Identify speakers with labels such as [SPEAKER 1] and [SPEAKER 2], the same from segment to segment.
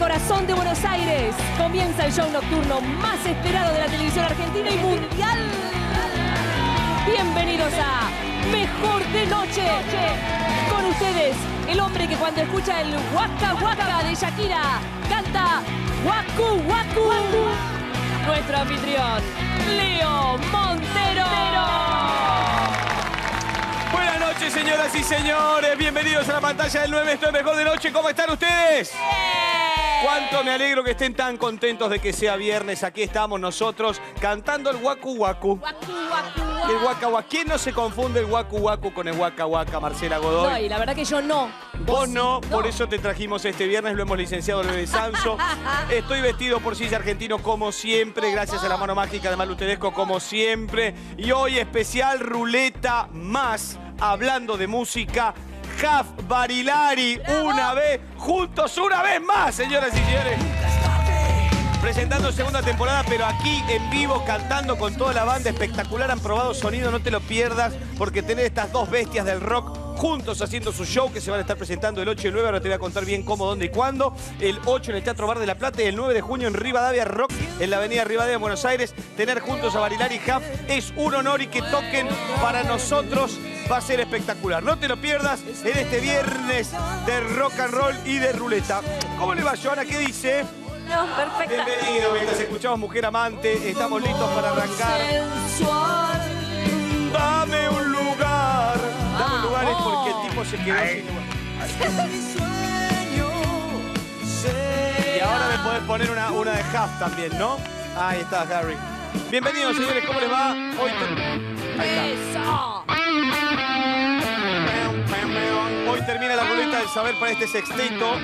[SPEAKER 1] corazón de Buenos Aires comienza el show nocturno más esperado de la televisión argentina y mundial. Bienvenidos a Mejor de Noche. Con ustedes, el hombre que cuando escucha el Waka Waka de Shakira canta Waku Waku. Nuestro anfitrión, Leo Montero.
[SPEAKER 2] Buenas noches, señoras y señores. Bienvenidos a la pantalla del 9. Esto es Mejor de Noche. ¿Cómo están ustedes? Cuánto me alegro que estén tan contentos de que sea viernes. Aquí estamos nosotros cantando el Waku Waku.
[SPEAKER 1] Waku Waku.
[SPEAKER 2] El Waka Waka. ¿Quién no se confunde el Waku Waku con el Waka Waka, Marcela Godoy?
[SPEAKER 1] No, y la verdad que yo no.
[SPEAKER 2] Vos no, por eso te trajimos este viernes, lo hemos licenciado en el Sanso. Estoy vestido por Silla Argentino como siempre, gracias a la mano mágica de Malu Tedesco como siempre. Y hoy especial ruleta más, hablando de música, Jaf Barilari, una vez, juntos una vez más, señoras y señores. Presentando segunda temporada, pero aquí en vivo, cantando con toda la banda, espectacular, han probado sonido, no te lo pierdas, porque tener estas dos bestias del rock juntos haciendo su show que se van a estar presentando el 8 y el 9. Ahora te voy a contar bien cómo, dónde y cuándo. El 8 en el Teatro Bar de la Plata y el 9 de junio en Rivadavia Rock, en la avenida Rivadavia en Buenos Aires. Tener juntos a Barilari y Huff es un honor y que toquen para nosotros va a ser espectacular. No te lo pierdas en este viernes de rock and roll y de ruleta. ¿Cómo le va, Joana? ¿Qué dice?
[SPEAKER 1] No, perfecto.
[SPEAKER 2] Bienvenido, mientras escuchamos Mujer Amante, estamos listos para arrancar.
[SPEAKER 1] Sensual.
[SPEAKER 2] Dame un lugar. Dame un lugar es porque el tipo se quedó sin Y ahora me podés poner una, una de Huff también, ¿no? Ahí está, Harry. Bienvenidos, señores, ¿cómo les va? Hoy, te- Ahí está.
[SPEAKER 1] Eso.
[SPEAKER 2] Hoy termina la ruleta del saber para este sexteto.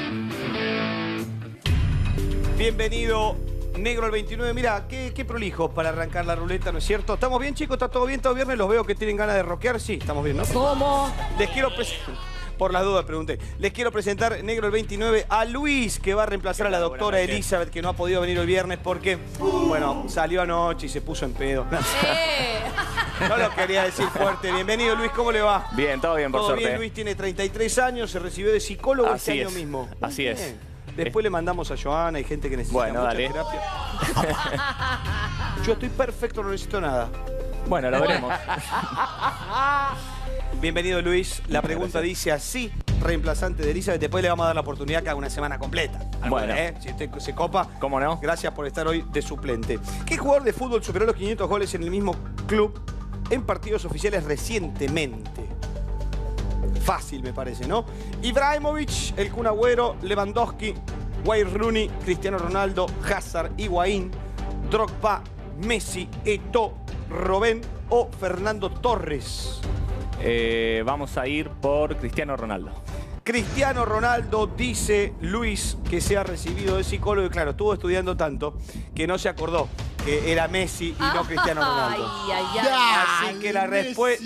[SPEAKER 2] Bienvenido, Negro el 29. Mira, qué, qué prolijo para arrancar la ruleta, ¿no es cierto? ¿Estamos bien, chicos? ¿Está todo bien todo viernes? Los veo que tienen ganas de rockear. Sí, estamos bien, ¿no?
[SPEAKER 1] ¿Cómo?
[SPEAKER 2] Les quiero presentar, por las dudas pregunté, les quiero presentar, Negro el 29, a Luis, que va a reemplazar a la doctora Elizabeth, que no ha podido venir el viernes porque, bueno, salió anoche y se puso en pedo. No lo quería decir fuerte. Bienvenido, Luis, ¿cómo le va?
[SPEAKER 3] Bien, todo bien, por
[SPEAKER 2] Todo
[SPEAKER 3] suerte.
[SPEAKER 2] bien, Luis tiene 33 años, se recibió de psicólogo
[SPEAKER 3] Así
[SPEAKER 2] este año mismo.
[SPEAKER 3] así es.
[SPEAKER 2] Después le mandamos a Joana, hay gente que necesita
[SPEAKER 3] Bueno,
[SPEAKER 2] mucha
[SPEAKER 3] dale.
[SPEAKER 2] terapia. Yo estoy perfecto, no necesito nada.
[SPEAKER 3] Bueno, lo veremos.
[SPEAKER 2] Bienvenido, Luis. La pregunta dice así, reemplazante de Elizabeth. Después le vamos a dar la oportunidad que haga una semana completa.
[SPEAKER 3] Bueno.
[SPEAKER 2] ¿eh? Si usted se copa,
[SPEAKER 3] ¿Cómo no?
[SPEAKER 2] gracias por estar hoy de suplente. ¿Qué jugador de fútbol superó los 500 goles en el mismo club en partidos oficiales recientemente? Fácil, me parece, ¿no? Ibrahimovic, el Kun Agüero, Lewandowski, Wayne Rooney, Cristiano Ronaldo, Hazard, Higuaín, Drogba, Messi, Eto'o, Robén o Fernando Torres.
[SPEAKER 3] Eh, vamos a ir por Cristiano Ronaldo.
[SPEAKER 2] Cristiano Ronaldo dice Luis que se ha recibido de psicólogo y claro, estuvo estudiando tanto que no se acordó que era Messi y no Cristiano Ronaldo.
[SPEAKER 1] Ay, ay, ay.
[SPEAKER 2] Así que la respuesta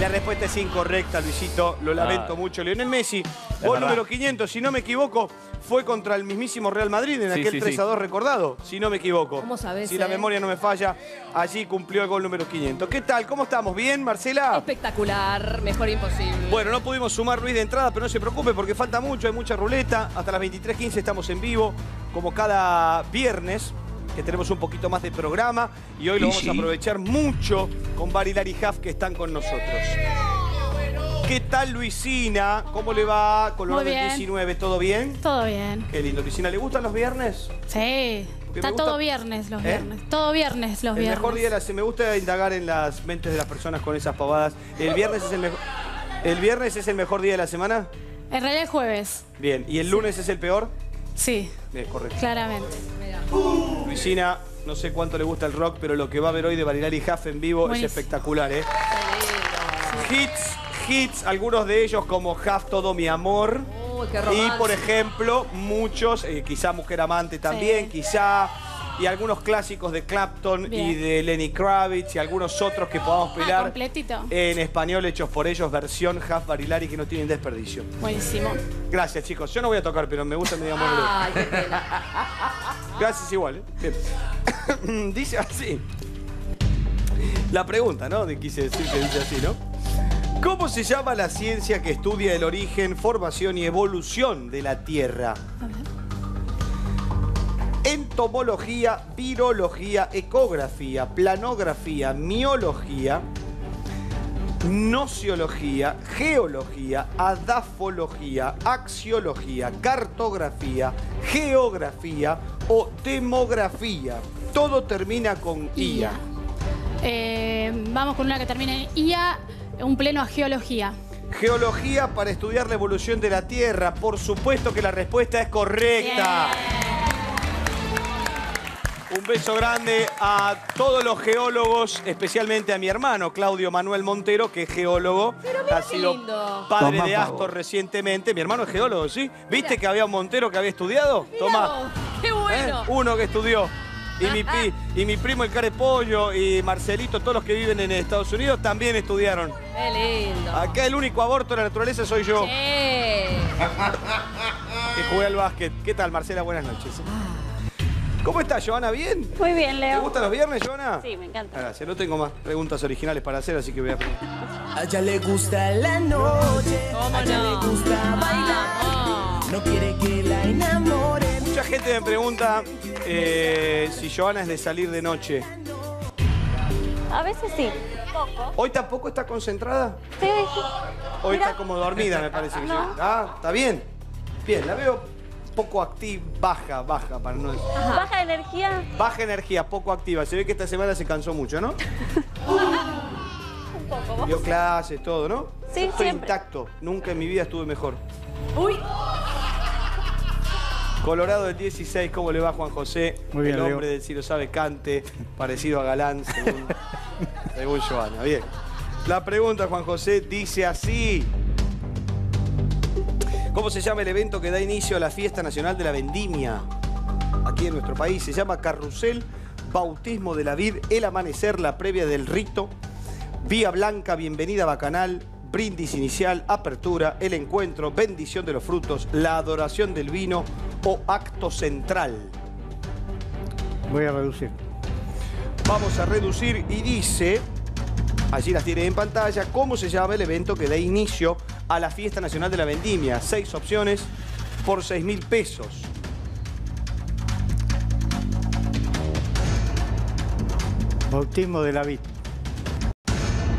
[SPEAKER 2] la respuesta es incorrecta, Luisito. Lo lamento
[SPEAKER 3] Ah.
[SPEAKER 2] mucho. Lionel Messi, gol número 500, si no me equivoco, fue contra el mismísimo Real Madrid en
[SPEAKER 3] Sí,
[SPEAKER 2] aquel
[SPEAKER 3] sí,
[SPEAKER 2] 3
[SPEAKER 3] sí.
[SPEAKER 2] a 2 recordado, si no me equivoco.
[SPEAKER 1] ¿Cómo sabés,
[SPEAKER 2] Si la
[SPEAKER 1] eh?
[SPEAKER 2] memoria no me falla, allí cumplió el gol número 500. ¿Qué tal? ¿Cómo estamos? ¿Bien, Marcela?
[SPEAKER 1] Espectacular, mejor imposible.
[SPEAKER 2] Bueno, no pudimos sumar Luis de entrada, pero no se preocupe porque falta mucho, hay mucha ruleta. Hasta las 23.15 estamos en vivo, como cada viernes, que tenemos un poquito más de programa. Y hoy lo vamos a aprovechar mucho con Barilari y Huff que están con nosotros. ¿Qué tal, Luisina? ¿Cómo le va con los
[SPEAKER 4] Muy
[SPEAKER 2] del
[SPEAKER 4] bien.
[SPEAKER 2] 19? ¿Todo bien?
[SPEAKER 4] Todo bien.
[SPEAKER 2] Qué lindo. Luisina, ¿le gustan los viernes?
[SPEAKER 4] Sí.
[SPEAKER 2] Porque
[SPEAKER 4] Está
[SPEAKER 2] gusta-
[SPEAKER 4] todo viernes los
[SPEAKER 2] ¿Eh?
[SPEAKER 4] viernes. Todo viernes los
[SPEAKER 2] el
[SPEAKER 4] viernes.
[SPEAKER 2] mejor día de la se Me gusta indagar en las mentes de las personas con esas pavadas. ¿El viernes es el mejor, ¿el viernes es el mejor día de la semana?
[SPEAKER 4] En realidad el jueves.
[SPEAKER 2] Bien. ¿Y el lunes es el peor?
[SPEAKER 4] Sí,
[SPEAKER 2] Bien, correcto.
[SPEAKER 4] claramente.
[SPEAKER 2] Luisina, no sé cuánto le gusta el rock, pero lo que va a ver hoy de Barilari Huff en vivo
[SPEAKER 4] Buenísimo.
[SPEAKER 2] es espectacular, ¿eh? Hits, hits, algunos de ellos como Huff Todo Mi Amor.
[SPEAKER 1] Uy, qué
[SPEAKER 2] Y, por ejemplo, muchos, eh, quizá Mujer Amante también,
[SPEAKER 4] Sí.
[SPEAKER 2] quizá... Y algunos clásicos de Clapton y de Lenny Kravitz y algunos otros que podamos
[SPEAKER 4] Ah,
[SPEAKER 2] pelar
[SPEAKER 4] completito.
[SPEAKER 2] en español hechos por ellos, versión Huff Barilari que no tienen desperdicio.
[SPEAKER 4] Buenísimo.
[SPEAKER 2] Gracias, chicos. Yo no voy a tocar, pero me gusta mi amor.
[SPEAKER 1] Ay, qué pena.
[SPEAKER 2] Gracias igual. ¿eh? Bien. dice así. La pregunta, ¿no? De quise decir que dice así, ¿no? ¿Cómo se llama la ciencia que estudia el origen, formación y evolución de la Tierra?
[SPEAKER 4] A ver.
[SPEAKER 2] Entomología, virología, ecografía, planografía, miología, nociología, geología, adafología, axiología, cartografía, geografía o demografía. Todo termina con IA.
[SPEAKER 4] Eh, vamos con una que termine en IA, un pleno a geología.
[SPEAKER 2] Geología para estudiar la evolución de la Tierra. Por supuesto que la respuesta es correcta. Un beso grande a todos los geólogos, especialmente a mi hermano Claudio Manuel Montero, que es geólogo.
[SPEAKER 1] mira
[SPEAKER 2] ha
[SPEAKER 1] qué
[SPEAKER 2] sido
[SPEAKER 1] lindo.
[SPEAKER 2] padre
[SPEAKER 5] Tomá,
[SPEAKER 2] de. Astor recientemente. Mi hermano es geólogo, ¿sí? ¿Viste que había un Montero que había estudiado? Toma.
[SPEAKER 1] ¡Qué
[SPEAKER 2] ¿eh?
[SPEAKER 1] bueno!
[SPEAKER 2] Uno que estudió. Y mi, pi- y mi primo el Carepollo y Marcelito, todos los que viven en Estados Unidos, también estudiaron.
[SPEAKER 1] ¡Qué lindo!
[SPEAKER 2] Acá el único aborto de la naturaleza soy yo.
[SPEAKER 1] Sí.
[SPEAKER 2] que jugué al básquet. ¿Qué tal, Marcela? Buenas noches. ¿Cómo estás, Joana? ¿Bien?
[SPEAKER 6] Muy bien,
[SPEAKER 2] ¿Te
[SPEAKER 6] Leo.
[SPEAKER 2] gustan los viernes, Joana?
[SPEAKER 6] Sí, me encanta.
[SPEAKER 2] Gracias. No tengo más preguntas originales para hacer, así que voy a preguntar.
[SPEAKER 7] A ella le gusta la noche,
[SPEAKER 1] ¿Cómo
[SPEAKER 7] a ella
[SPEAKER 1] no?
[SPEAKER 7] le gusta bailar,
[SPEAKER 1] Vamos.
[SPEAKER 7] no quiere que la enamoren.
[SPEAKER 2] Mucha gente me pregunta eh, si Joana es de salir de noche.
[SPEAKER 6] A veces sí. Poco.
[SPEAKER 2] ¿Hoy tampoco está concentrada?
[SPEAKER 6] Sí,
[SPEAKER 2] Hoy
[SPEAKER 6] Mira.
[SPEAKER 2] está como dormida, me parece que
[SPEAKER 6] No.
[SPEAKER 2] sí. Ah, está bien. Bien, la veo poco activa, baja, baja, para no decir.
[SPEAKER 6] Baja de energía.
[SPEAKER 2] Baja energía, poco activa. Se ve que esta semana se cansó mucho, ¿no?
[SPEAKER 6] Un poco. ¿Vos?
[SPEAKER 2] Dio clases, todo, ¿no?
[SPEAKER 6] Sí,
[SPEAKER 2] Estoy
[SPEAKER 6] siempre.
[SPEAKER 2] intacto. Nunca en mi vida estuve mejor.
[SPEAKER 1] Uy,
[SPEAKER 2] Colorado del 16, ¿cómo le va Juan José?
[SPEAKER 5] Muy bien,
[SPEAKER 2] El
[SPEAKER 5] Leo.
[SPEAKER 2] hombre del si lo sabe cante, parecido a Galán, según, según Joana. Bien. La pregunta, Juan José, dice así. ¿Cómo se llama el evento que da inicio a la fiesta nacional de la vendimia? Aquí en nuestro país se llama Carrusel, Bautismo de la Vid, El Amanecer, la previa del rito, Vía Blanca, Bienvenida Bacanal, Brindis Inicial, Apertura, El Encuentro, Bendición de los Frutos, La Adoración del Vino o Acto Central.
[SPEAKER 5] Voy a reducir.
[SPEAKER 2] Vamos a reducir y dice, allí las tiene en pantalla, cómo se llama el evento que da inicio a la Fiesta Nacional de la Vendimia. Seis opciones por seis mil pesos.
[SPEAKER 5] Bautismo de la vid.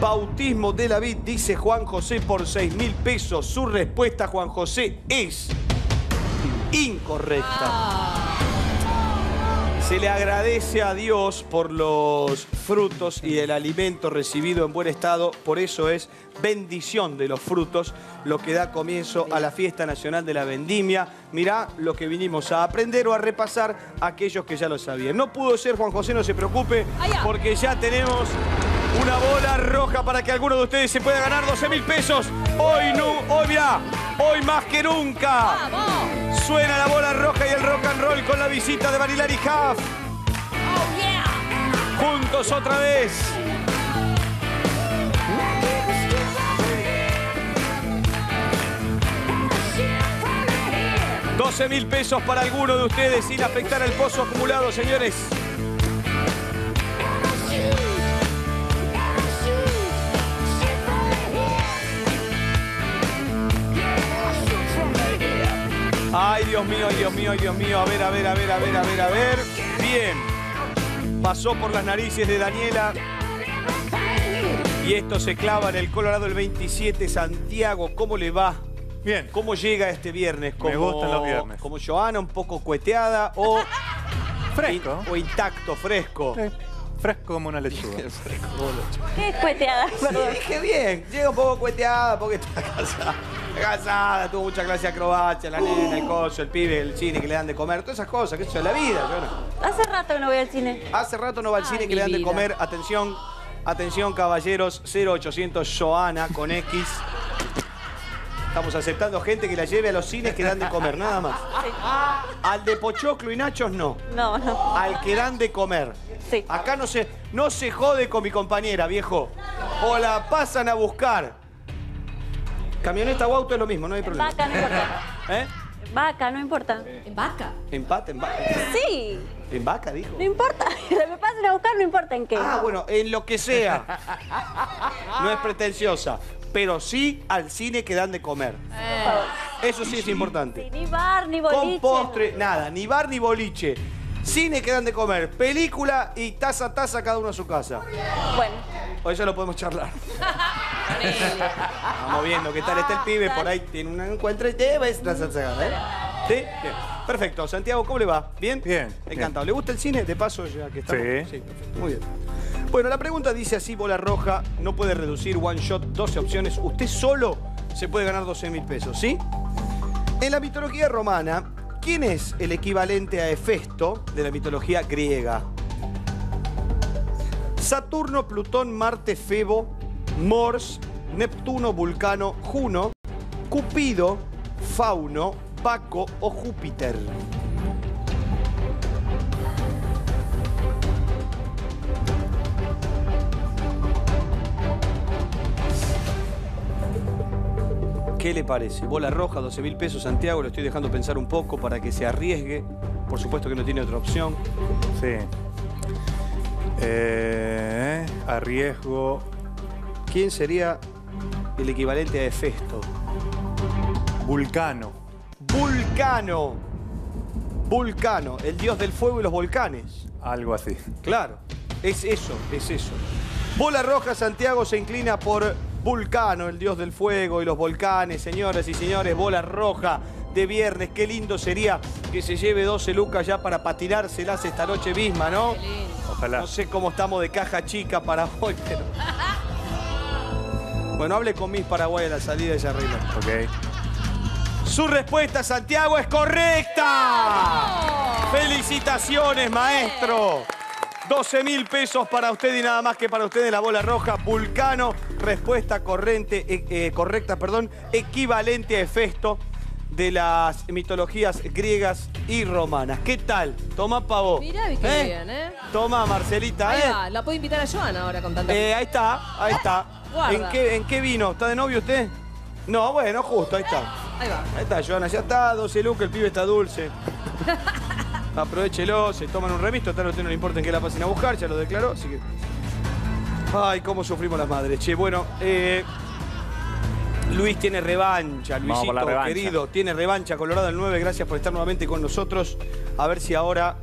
[SPEAKER 2] Bautismo de la vid, dice Juan José por 6 mil pesos. Su respuesta, Juan José, es incorrecta. Se le agradece a Dios por los frutos y el alimento recibido en buen estado. Por eso es bendición de los frutos lo que da comienzo a la fiesta nacional de la vendimia. Mirá lo que vinimos a aprender o a repasar aquellos que ya lo sabían. No pudo ser Juan José, no se preocupe, porque ya tenemos una bola roja para que alguno de ustedes se pueda ganar 12 mil pesos. Hoy, no, hoy, mirá, hoy más que nunca.
[SPEAKER 1] vamos.
[SPEAKER 2] Suena la bola roja y el rock and roll con la visita de Barilari Huff. Juntos otra vez. $12 mil pesos para alguno de ustedes sin afectar el pozo acumulado, señores. Ay, Dios mío, Dios mío, Dios mío. A ver, a ver, a ver, a ver, a ver, a ver. Bien. Pasó por las narices de Daniela. Y esto se clava en el Colorado el 27. Santiago, ¿cómo le va?
[SPEAKER 3] Bien.
[SPEAKER 2] ¿Cómo llega este viernes?
[SPEAKER 3] Me gustan los viernes.
[SPEAKER 2] Como Joana, un poco cueteada o,
[SPEAKER 3] Fresco.
[SPEAKER 2] o intacto, fresco.
[SPEAKER 3] Sí. Fresco como una lechuga.
[SPEAKER 6] ¿Qué es cueteada? Perdón.
[SPEAKER 2] Sí, qué bien. Llega un poco cueteada porque está casada. Casada, tuvo mucha clase de acrobacia, la nena, el coso, el pibe, el cine que le dan de comer, todas esas cosas, que eso es la vida.
[SPEAKER 6] Hace rato que no voy al cine.
[SPEAKER 2] Hace rato no va al
[SPEAKER 1] Ay,
[SPEAKER 2] cine que le dan de comer. Atención, atención, caballeros, 0800 Joana con X. Estamos aceptando gente que la lleve a los cines que dan de comer, nada más. Al de Pochoclo y Nachos no.
[SPEAKER 6] No, no.
[SPEAKER 2] Al que dan de comer.
[SPEAKER 6] Sí.
[SPEAKER 2] Acá no se, no se jode con mi compañera, viejo. O la pasan a buscar. Camioneta o auto es lo mismo, no hay problema.
[SPEAKER 6] Vaca, no importa.
[SPEAKER 2] ¿Eh?
[SPEAKER 6] Vaca, no importa.
[SPEAKER 1] En vaca.
[SPEAKER 2] Empate, en vaca.
[SPEAKER 6] Sí,
[SPEAKER 2] En vaca, dijo.
[SPEAKER 6] no importa. Me pasen a buscar, no importa en qué.
[SPEAKER 2] Ah, bueno, en lo que sea. No es pretenciosa. Pero sí al cine que dan de comer. Eso sí es importante.
[SPEAKER 6] Sí, ni bar, ni
[SPEAKER 2] Con
[SPEAKER 6] boliche.
[SPEAKER 2] postre, nada, ni bar ni boliche. Cine que dan de comer, película y taza a taza cada uno a su casa.
[SPEAKER 6] Bueno,
[SPEAKER 2] O eso lo podemos charlar. Vamos viendo qué tal está el pibe, por ahí tiene un encuentro y te ves la salsa ¿eh? ¿Sí? Bien. Perfecto. Santiago, ¿cómo le va? ¿Bien?
[SPEAKER 5] Bien,
[SPEAKER 2] Encantado. ¿Le gusta el cine? De paso, ya que estamos.
[SPEAKER 5] Sí.
[SPEAKER 2] perfecto. Muy bien. Bueno, la pregunta dice así, bola roja, no puede reducir one shot, 12 opciones. Usted solo se puede ganar 12 mil pesos, ¿sí? En la mitología romana, ¿quién es el equivalente a Hefesto de la mitología griega? Saturno, Plutón, Marte, Febo, Mors, Neptuno, Vulcano, Juno, Cupido, Fauno, Baco o Júpiter. ¿Qué le parece? Bola roja, 12 mil pesos, Santiago. Le estoy dejando pensar un poco para que se arriesgue. Por supuesto que no tiene otra opción.
[SPEAKER 5] Sí. Eh, arriesgo.
[SPEAKER 2] ¿Quién sería el equivalente a Hefesto?
[SPEAKER 5] Vulcano.
[SPEAKER 2] Vulcano. Vulcano, el dios del fuego y los volcanes.
[SPEAKER 5] Algo así.
[SPEAKER 2] Claro, es eso, es eso. Bola roja, Santiago se inclina por Vulcano, el dios del fuego y los volcanes. Señoras y señores, bola roja de viernes. Qué lindo sería que se lleve 12 lucas ya para patinárselas esta noche misma, ¿no?
[SPEAKER 5] Ojalá.
[SPEAKER 2] No sé cómo estamos de caja chica para hoy, pero... Bueno, hable con Miss Paraguay a la salida y se arregla.
[SPEAKER 5] Ok.
[SPEAKER 2] Su respuesta, Santiago, es correcta. Felicitaciones, maestro. 12 mil pesos para usted y nada más que para usted de la bola roja. Vulcano, respuesta corriente, eh, eh, correcta, perdón, equivalente a Hefesto de las mitologías griegas y romanas. ¿Qué tal? Toma pavo.
[SPEAKER 1] Mirá, qué bien, ¿eh?
[SPEAKER 2] Toma, Marcelita,
[SPEAKER 1] Ahí
[SPEAKER 2] ¿eh?
[SPEAKER 1] va, la puedo invitar a Joana ahora con tanta...
[SPEAKER 2] Eh, ahí está, ahí está. ¿En qué, ¿En qué vino? ¿Está de novio usted? No, bueno, justo, ahí está.
[SPEAKER 1] Ahí va.
[SPEAKER 2] Ahí está, Joana, ya está, 12 lucas, el pibe está dulce. Aprovechelo, se toman un remis, total a usted no le importa en qué la pasen a buscar, ya lo declaró, así que. Ay, cómo sufrimos las madres. Che, bueno, eh, Luis tiene revancha, Luisito,
[SPEAKER 3] la revancha.
[SPEAKER 2] querido, tiene revancha, Colorado el 9, gracias por estar nuevamente con nosotros. A ver si ahora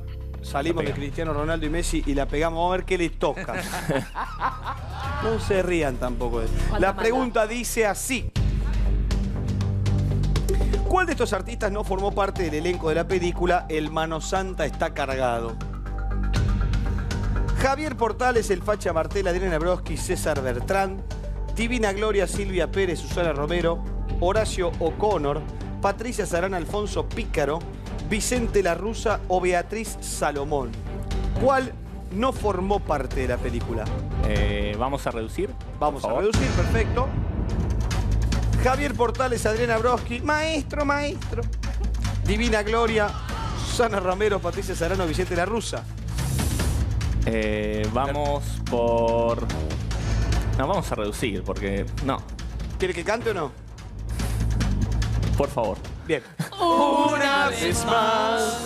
[SPEAKER 2] salimos de. Cristiano Ronaldo y Messi y la pegamos, a ver qué le toca. no se rían tampoco. La pregunta dice así. ¿Cuál de estos artistas no formó parte del elenco de la película El Mano Santa está cargado? Javier Portales, el Facha Martel, Adriana Broski, César Bertrán, Divina Gloria, Silvia Pérez, Susana Romero, Horacio O'Connor, Patricia Sarán, Alfonso Pícaro, Vicente La Rusa o Beatriz Salomón. ¿Cuál no formó parte de la película?
[SPEAKER 3] Eh, Vamos a reducir.
[SPEAKER 2] Vamos a reducir, perfecto. Javier Portales, Adriana Broski, maestro, maestro. Divina Gloria, Susana Romero, Patricia Sarano, Vicente La Rusa.
[SPEAKER 3] Eh, vamos por. No, vamos a reducir porque. No,
[SPEAKER 2] ¿Quiere que cante o no?
[SPEAKER 3] por favor.
[SPEAKER 2] Bien. Una vez más,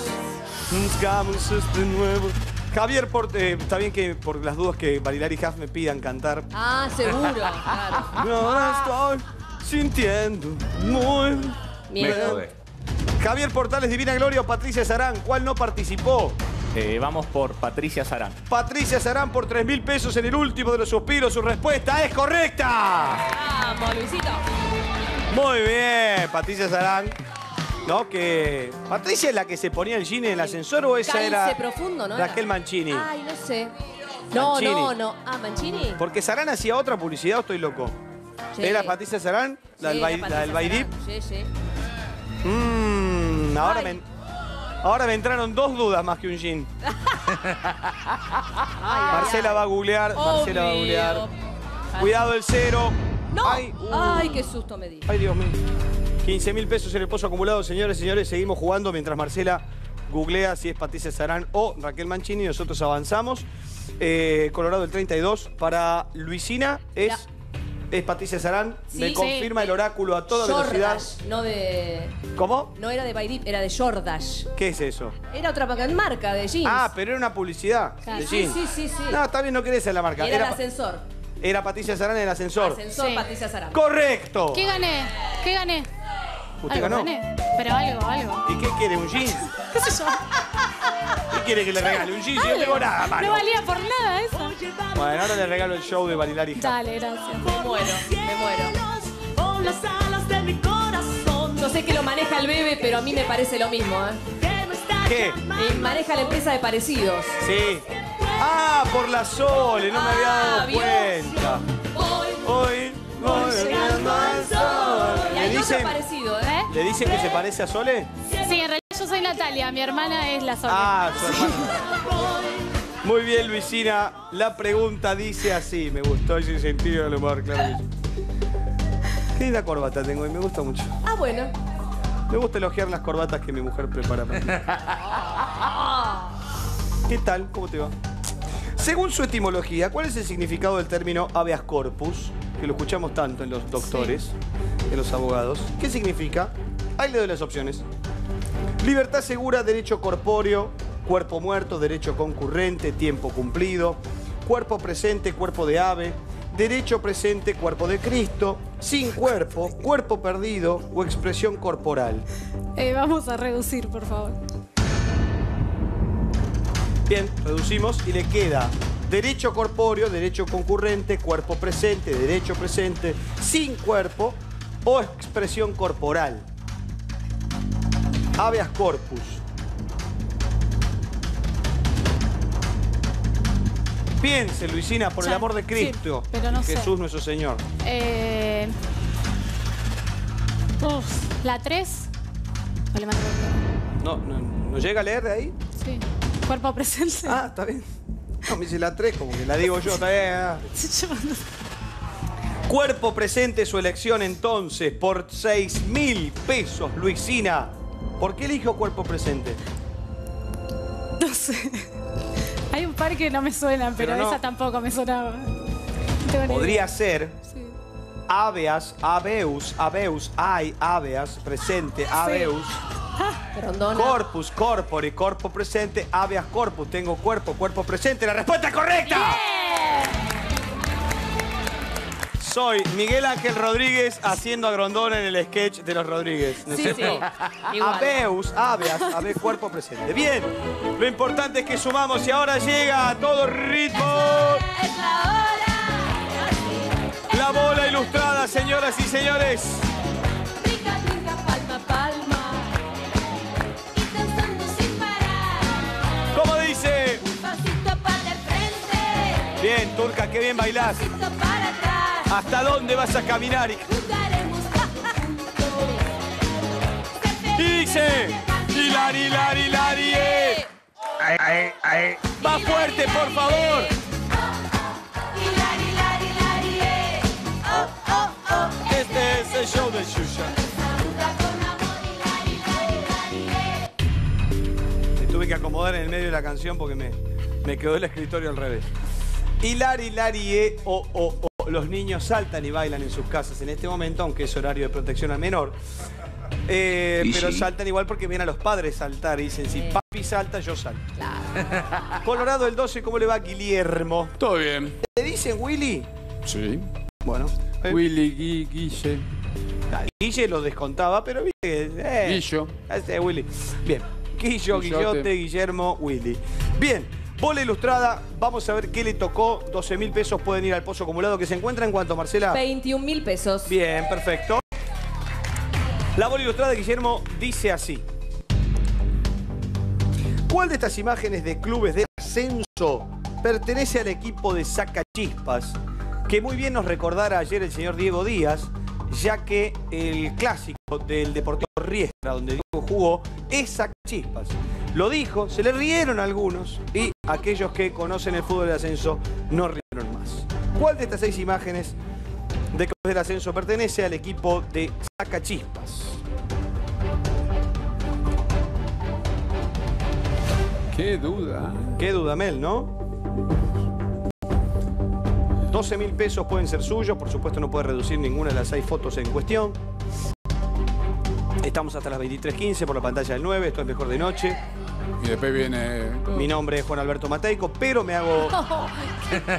[SPEAKER 2] buscamos este nuevo. Javier, por- eh, está bien que por las dudas que Barilar y Huff me pidan cantar.
[SPEAKER 1] Ah, seguro, claro.
[SPEAKER 2] No estoy sintiendo muy bien. Javier Portales, Divina Gloria o Patricia Sarán, ¿cuál no participó?
[SPEAKER 3] Eh, vamos por Patricia Sarán.
[SPEAKER 2] Patricia Sarán por 3 mil pesos en el último de los suspiros. Su respuesta es correcta.
[SPEAKER 1] Vamos, Luisito.
[SPEAKER 2] Muy bien, Patricia Sarán. ¿No? Que. ¿Patricia es la que se ponía el jean en el ascensor o esa
[SPEAKER 1] Cálice
[SPEAKER 2] era.
[SPEAKER 1] profundo, ¿no?
[SPEAKER 2] Raquel Mancini?
[SPEAKER 1] Ay, no sé. No,
[SPEAKER 2] Mancini.
[SPEAKER 1] no, no. Ah, Mancini.
[SPEAKER 2] Porque Sarán hacía otra publicidad o estoy loco.
[SPEAKER 1] Sí.
[SPEAKER 2] ¿Era Patricia Sarán? ¿La
[SPEAKER 1] Sí,
[SPEAKER 2] del, la Baidip?
[SPEAKER 1] Sí, sí.
[SPEAKER 2] Mmm, ahora me, ahora me entraron dos dudas más que un jean. Marcela va a googlear, Marcela va a googlear. Cuidado el cero.
[SPEAKER 1] ¡No!
[SPEAKER 2] Ay, uh.
[SPEAKER 1] Ay, qué susto me di.
[SPEAKER 2] Ay, Dios mío. 15 mil pesos en el pozo acumulado, señores y señores. Seguimos jugando mientras Marcela googlea si es Patricia Sarán o Raquel Mancini. Nosotros avanzamos. Eh, Colorado el 32. Para Luisina es, es Patricia Sarán.
[SPEAKER 1] Sí,
[SPEAKER 2] Me
[SPEAKER 1] sí.
[SPEAKER 2] confirma el oráculo a toda velocidad.
[SPEAKER 1] Jordash, no de.
[SPEAKER 2] ¿Cómo?
[SPEAKER 1] No era de Baidip, era de Jordash.
[SPEAKER 2] ¿Qué es eso?
[SPEAKER 1] Era otra marca de jeans.
[SPEAKER 2] Ah, pero era una publicidad
[SPEAKER 1] Claro.
[SPEAKER 2] de
[SPEAKER 1] Sí,
[SPEAKER 2] jeans.
[SPEAKER 1] sí, sí, sí.
[SPEAKER 2] No, está bien, no querés ser la marca.
[SPEAKER 1] Era,
[SPEAKER 2] Era,
[SPEAKER 1] el ascensor.
[SPEAKER 2] era Patricia Sarán en el ascensor.
[SPEAKER 1] Ascensor
[SPEAKER 4] Sí.
[SPEAKER 1] Patricia Sarán.
[SPEAKER 2] ¡Correcto!
[SPEAKER 4] ¿Qué gané? ¿Qué gané?
[SPEAKER 2] Usted
[SPEAKER 4] Algo
[SPEAKER 2] ganó.
[SPEAKER 4] gané, Pero algo, algo.
[SPEAKER 2] ¿Y qué quiere? ¿Un jean?
[SPEAKER 4] ¿Qué sé yo?
[SPEAKER 2] ¿Qué quiere que le regale? ¿Un jean? Si no tengo nada, mano.
[SPEAKER 4] No valía por nada eso.
[SPEAKER 2] Bueno, ahora le regalo el show de Bailar hija.
[SPEAKER 4] Dale, gracias.
[SPEAKER 1] Me muero, me muero.
[SPEAKER 7] Con las alas de mi corazón.
[SPEAKER 1] No sé que lo maneja el bebé, pero a mí me parece lo mismo, ¿eh?
[SPEAKER 2] ¿Qué?
[SPEAKER 1] Y maneja la empresa de parecidos.
[SPEAKER 2] Sí. Ah, por la Sole, no me había dado
[SPEAKER 1] Ah, ¿vio?
[SPEAKER 2] cuenta.
[SPEAKER 1] Hoy
[SPEAKER 2] Hoy voy llegando al dicen,
[SPEAKER 1] parecido, ¿eh?
[SPEAKER 2] ¿Le dicen que se parece a Sole?
[SPEAKER 4] Sí, en realidad yo soy Natalia, mi hermana es la Sol.
[SPEAKER 2] Ah, su hermano. Muy bien, Luisina. La pregunta dice así. Me gustó ese sentido del humor, claro que sí. Qué linda corbata tengo y me gusta mucho.
[SPEAKER 1] Ah, bueno.
[SPEAKER 2] Me gusta elogiar las corbatas que mi mujer prepara para mí. ¿Qué tal? ¿Cómo te va? Según su etimología, ¿cuál es el significado del término habeas corpus? Que lo escuchamos tanto en los doctores, en los abogados. ¿Qué significa? Ahí le doy las opciones. Libertad segura, derecho corpóreo, cuerpo muerto, derecho concurrente, tiempo cumplido, cuerpo presente, cuerpo de ave, derecho presente, cuerpo de Cristo, sin cuerpo, cuerpo perdido o expresión corporal.
[SPEAKER 4] Eh, vamos a reducir, por favor.
[SPEAKER 2] Bien, reducimos y le queda derecho corpóreo, derecho concurrente, cuerpo presente, derecho presente, sin cuerpo o expresión corporal. Habeas corpus. Piense, Luisina, por el amor de
[SPEAKER 4] sí,
[SPEAKER 2] Cristo.
[SPEAKER 4] pero no sé.
[SPEAKER 2] Jesús nuestro Señor.
[SPEAKER 4] Eh, uf, la 3. O le mando
[SPEAKER 2] No, no, ¿no llega a leer de ahí?
[SPEAKER 4] Sí. Cuerpo presente.
[SPEAKER 2] Ah, está bien. No, me dice la 3, como que la digo yo, está bien. ah. Cuerpo presente su elección entonces por 6 mil pesos, Luisina. ¿Por qué elijo cuerpo presente?
[SPEAKER 4] no sé. Hay un par que no me suenan, pero,
[SPEAKER 2] Pero no.
[SPEAKER 4] esa tampoco me sonaba. No
[SPEAKER 2] Podría
[SPEAKER 4] idea.
[SPEAKER 2] ser
[SPEAKER 4] Sí.
[SPEAKER 2] habeas, habeus, habeus, hay, habeas, presente, habeus,
[SPEAKER 1] Rondona.
[SPEAKER 2] corpus, corpore, corpo presente, habeas corpus. Tengo cuerpo, cuerpo presente. ¡La respuesta es correcta! Soy Miguel Ángel Rodríguez haciendo a en el sketch de los Rodríguez. ¿no
[SPEAKER 1] Sí, sí. Igual.
[SPEAKER 2] Abeus, habeas, habe cuerpo presente. Bien, lo importante es que sumamos y ahora llega a todo ritmo. La bola ilustrada, señoras y señores.
[SPEAKER 1] Brinca, brinca, palma, palma. Y danzando sin parar.
[SPEAKER 2] ¿Cómo dice?
[SPEAKER 1] Pasito para el frente.
[SPEAKER 2] Bien, Turca, qué bien bailás. ¿Hasta dónde vas a caminar? Dice, Hilari, Hilari, Hilari, eh. Más fuerte, por favor.
[SPEAKER 1] Hilari, hilari, hilari, eh. Oh, oh, oh.
[SPEAKER 2] Este es el show de Shusha.
[SPEAKER 1] Eh.
[SPEAKER 2] Me tuve que acomodar en el medio de la canción porque me, me quedó el escritorio al revés. Hilari, Hilari, eh, oh, oh, oh. Los niños saltan y bailan en sus casas en este momento, aunque es horario de protección al menor. Eh, pero saltan igual porque ven a los padres saltar y dicen, si papi salta, yo salto. Colorado el 12, ¿cómo le va Guillermo?
[SPEAKER 8] Todo bien.
[SPEAKER 2] ¿Le dicen Willy?
[SPEAKER 8] Sí.
[SPEAKER 2] Bueno. eh,
[SPEAKER 8] Willy, Gui, Guille,
[SPEAKER 2] ah, Guille lo descontaba, pero viste que... eh,
[SPEAKER 8] Guillo.
[SPEAKER 2] Ese es Willy. Bien. Guillo,
[SPEAKER 8] Guillote.
[SPEAKER 2] Guillote, Guillermo, Willy. Bien. Bola ilustrada, vamos a ver qué le tocó. 12 mil pesos pueden ir al pozo acumulado que se encuentra en cuanto, Marcela.
[SPEAKER 1] 21 mil pesos.
[SPEAKER 2] Bien, perfecto. La bola ilustrada de Guillermo dice así. ¿Cuál de estas imágenes de clubes de ascenso pertenece al equipo de Sacachispas? Que muy bien nos recordara ayer el señor Diego Díaz, ya que el clásico del Deportivo Riestra, donde Diego jugó, es Sacachispas. Lo dijo, se le rieron algunos y aquellos que conocen el fútbol de ascenso no rieron más. ¿Cuál de estas seis imágenes de Clubes del Ascenso pertenece al equipo de Sacachispas?
[SPEAKER 8] Qué duda.
[SPEAKER 2] Qué duda, Mel, ¿no? 12 mil pesos pueden ser suyos, por supuesto no puede reducir ninguna de las seis fotos en cuestión. Estamos hasta las 23.15 por la pantalla del 9, esto es mejor de noche.
[SPEAKER 8] Y después viene. todo.
[SPEAKER 2] Mi nombre es Juan Alberto Mateico, pero me hago.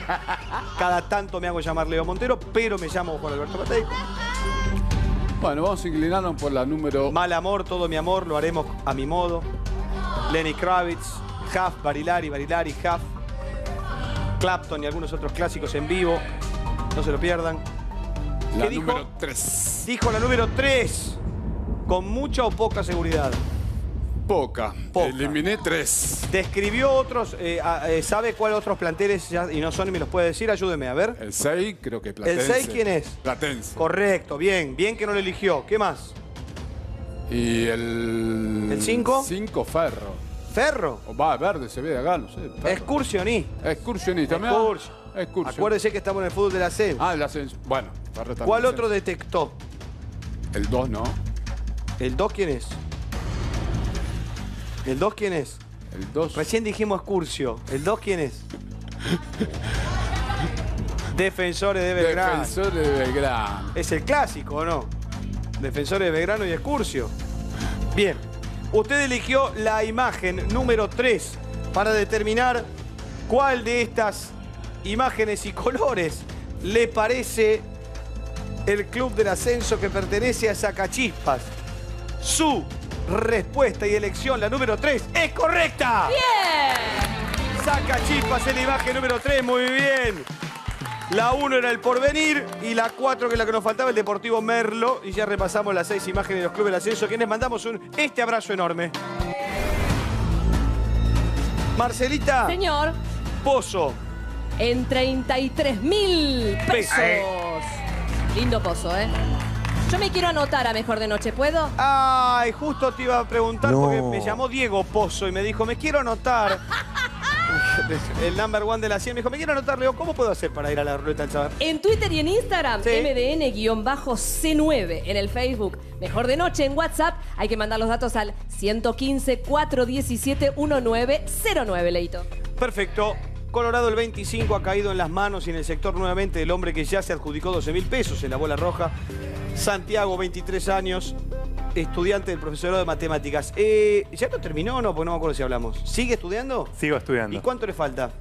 [SPEAKER 2] Cada tanto me hago llamar Leo Montero, pero me llamo Juan Alberto Mateico.
[SPEAKER 8] Bueno, vamos a inclinarnos por la número.
[SPEAKER 2] Mal amor, todo mi amor, lo haremos a mi modo. Lenny Kravitz, Huff, Barilari, Barilari, Huff. Clapton y algunos otros clásicos en vivo. No se lo pierdan.
[SPEAKER 8] La
[SPEAKER 2] ¿Qué dijo?
[SPEAKER 8] número 3.
[SPEAKER 2] Dijo la número 3. Con mucha o poca seguridad.
[SPEAKER 8] Poca.
[SPEAKER 2] Poca.
[SPEAKER 8] Eliminé 3.
[SPEAKER 2] Describió otros, eh, a- eh, ¿sabe cuáles otros planteles ya- y no son y me los puede decir? Ayúdeme, a ver.
[SPEAKER 8] El 6 creo que Platense.
[SPEAKER 2] seis quién es?
[SPEAKER 8] Platense.
[SPEAKER 2] Correcto, bien, bien que no lo eligió. ¿Qué más?
[SPEAKER 8] Y el...
[SPEAKER 2] ¿El cinco?
[SPEAKER 8] 5 Ferro.
[SPEAKER 2] Ferro.
[SPEAKER 8] O va, verde se ve de acá, no sé. Ferro.
[SPEAKER 2] Excursionista.
[SPEAKER 8] Excursionista. mirá.
[SPEAKER 2] Excursion.
[SPEAKER 8] Excursion.
[SPEAKER 2] Acuérdese que estamos en el fútbol de la C.
[SPEAKER 8] Ah, el ascenso. Bueno, Ferro en
[SPEAKER 2] ¿Cuál otro
[SPEAKER 8] ascenso.
[SPEAKER 2] detectó?
[SPEAKER 8] El 2 no.
[SPEAKER 2] ¿El 2 quién es? ¿El 2 quién es?
[SPEAKER 8] El 2.
[SPEAKER 2] Recién dijimos Excursio. ¿El 2 quién es? Defensores de Belgrano.
[SPEAKER 8] Defensor de Belgrano.
[SPEAKER 2] Es el clásico, ¿o no? Defensores de Belgrano y Excursio. Bien. Usted eligió la imagen número 3 para determinar cuál de estas imágenes y colores le parece el club del ascenso que pertenece a Sacachispas. Su respuesta y elección, la número 3, es correcta.
[SPEAKER 1] ¡Bien!
[SPEAKER 2] Sacachispas en la imagen número 3, muy bien. La 1 era el Porvenir y la 4 que es la que nos faltaba, el Deportivo Merlo. Y ya repasamos las seis imágenes de los clubes del ascenso, quienes mandamos un este abrazo enorme. Marcelita
[SPEAKER 1] Señor,
[SPEAKER 2] Pozo.
[SPEAKER 1] en 33 mil pesos. Lindo pozo, ¿eh? Yo me quiero anotar a Mejor de Noche, ¿puedo?
[SPEAKER 2] Ay, justo te iba a preguntar porque me llamó Diego Pozo y me dijo, me quiero anotar. el number one de la 100 me dijo, me quiero anotar, Leo, ¿cómo puedo hacer para ir a la ruleta del saber?
[SPEAKER 1] En Twitter y en Instagram,
[SPEAKER 2] Sí.
[SPEAKER 1] MDN-C9. En el Facebook, Mejor de Noche. En WhatsApp, hay que mandar los datos al 115-417-1909, Leito.
[SPEAKER 2] Perfecto. Colorado el 25 ha caído en las manos y en el sector nuevamente del hombre que ya se adjudicó 12 mil pesos en la bola roja. Santiago, 23 años, estudiante del profesorado de matemáticas. Eh, ¿Ya no terminó o no? Porque no me acuerdo si hablamos. ¿Sigue estudiando?
[SPEAKER 5] Sigo
[SPEAKER 2] ¿Y
[SPEAKER 5] estudiando.
[SPEAKER 2] cuánto le falta?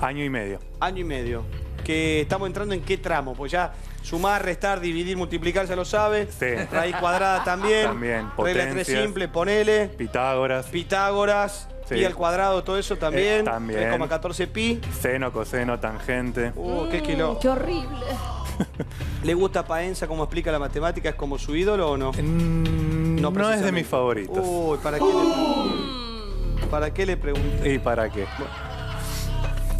[SPEAKER 5] Año y medio.
[SPEAKER 2] Año y medio. Que estamos entrando en qué tramo, pues ya sumar, restar, dividir, multiplicar, ya lo sabe.
[SPEAKER 5] Sí.
[SPEAKER 2] Raíz cuadrada también.
[SPEAKER 5] También,
[SPEAKER 2] Regla 3
[SPEAKER 5] potencias.
[SPEAKER 2] simple, ponele.
[SPEAKER 5] Pitágoras,
[SPEAKER 2] Pitágoras,
[SPEAKER 5] Sí.
[SPEAKER 2] pi al cuadrado, todo eso también.
[SPEAKER 5] Eh, también.
[SPEAKER 2] 3,14 pi.
[SPEAKER 5] seno, coseno, tangente.
[SPEAKER 2] Uh, qué kilo.
[SPEAKER 1] Mm, Qué horrible.
[SPEAKER 2] ¿Le gusta Paenza cómo explica la matemática? ¿Es como su ídolo o no?
[SPEAKER 5] Mm, no, es de mis favoritos.
[SPEAKER 2] Uy, ¿para qué le, ¿para qué le pregunté?
[SPEAKER 5] ¿Y para qué?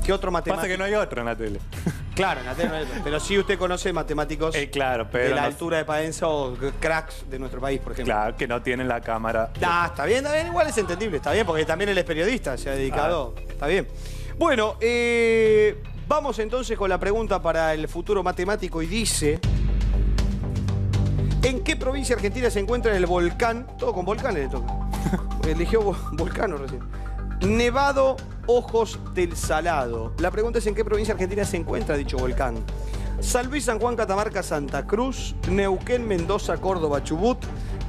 [SPEAKER 2] ¿Qué otro matemático?
[SPEAKER 5] Pasa que no hay otro en la tele.
[SPEAKER 2] Claro, en la tele no hay otro. pero sí usted conoce matemáticos
[SPEAKER 5] Eh, claro,
[SPEAKER 2] de
[SPEAKER 5] pero
[SPEAKER 2] la
[SPEAKER 5] no-
[SPEAKER 2] altura de Paenza o cracks de nuestro país, por ejemplo.
[SPEAKER 5] Claro, que no tienen la cámara.
[SPEAKER 2] Ah, está bien, está bien, igual es entendible, está bien, porque también él es periodista, se ha dedicado. Está bien. Bueno, eh, vamos entonces con la pregunta para el futuro matemático y dice. ¿En qué provincia argentina se encuentra el volcán? Todo con volcanes le toca. Eligió vo- volcano recién. Nevado Ojos del Salado. La pregunta es en qué provincia argentina se encuentra dicho volcán. San Luis, San Juan, Catamarca, Santa Cruz, Neuquén, Mendoza, Córdoba, Chubut,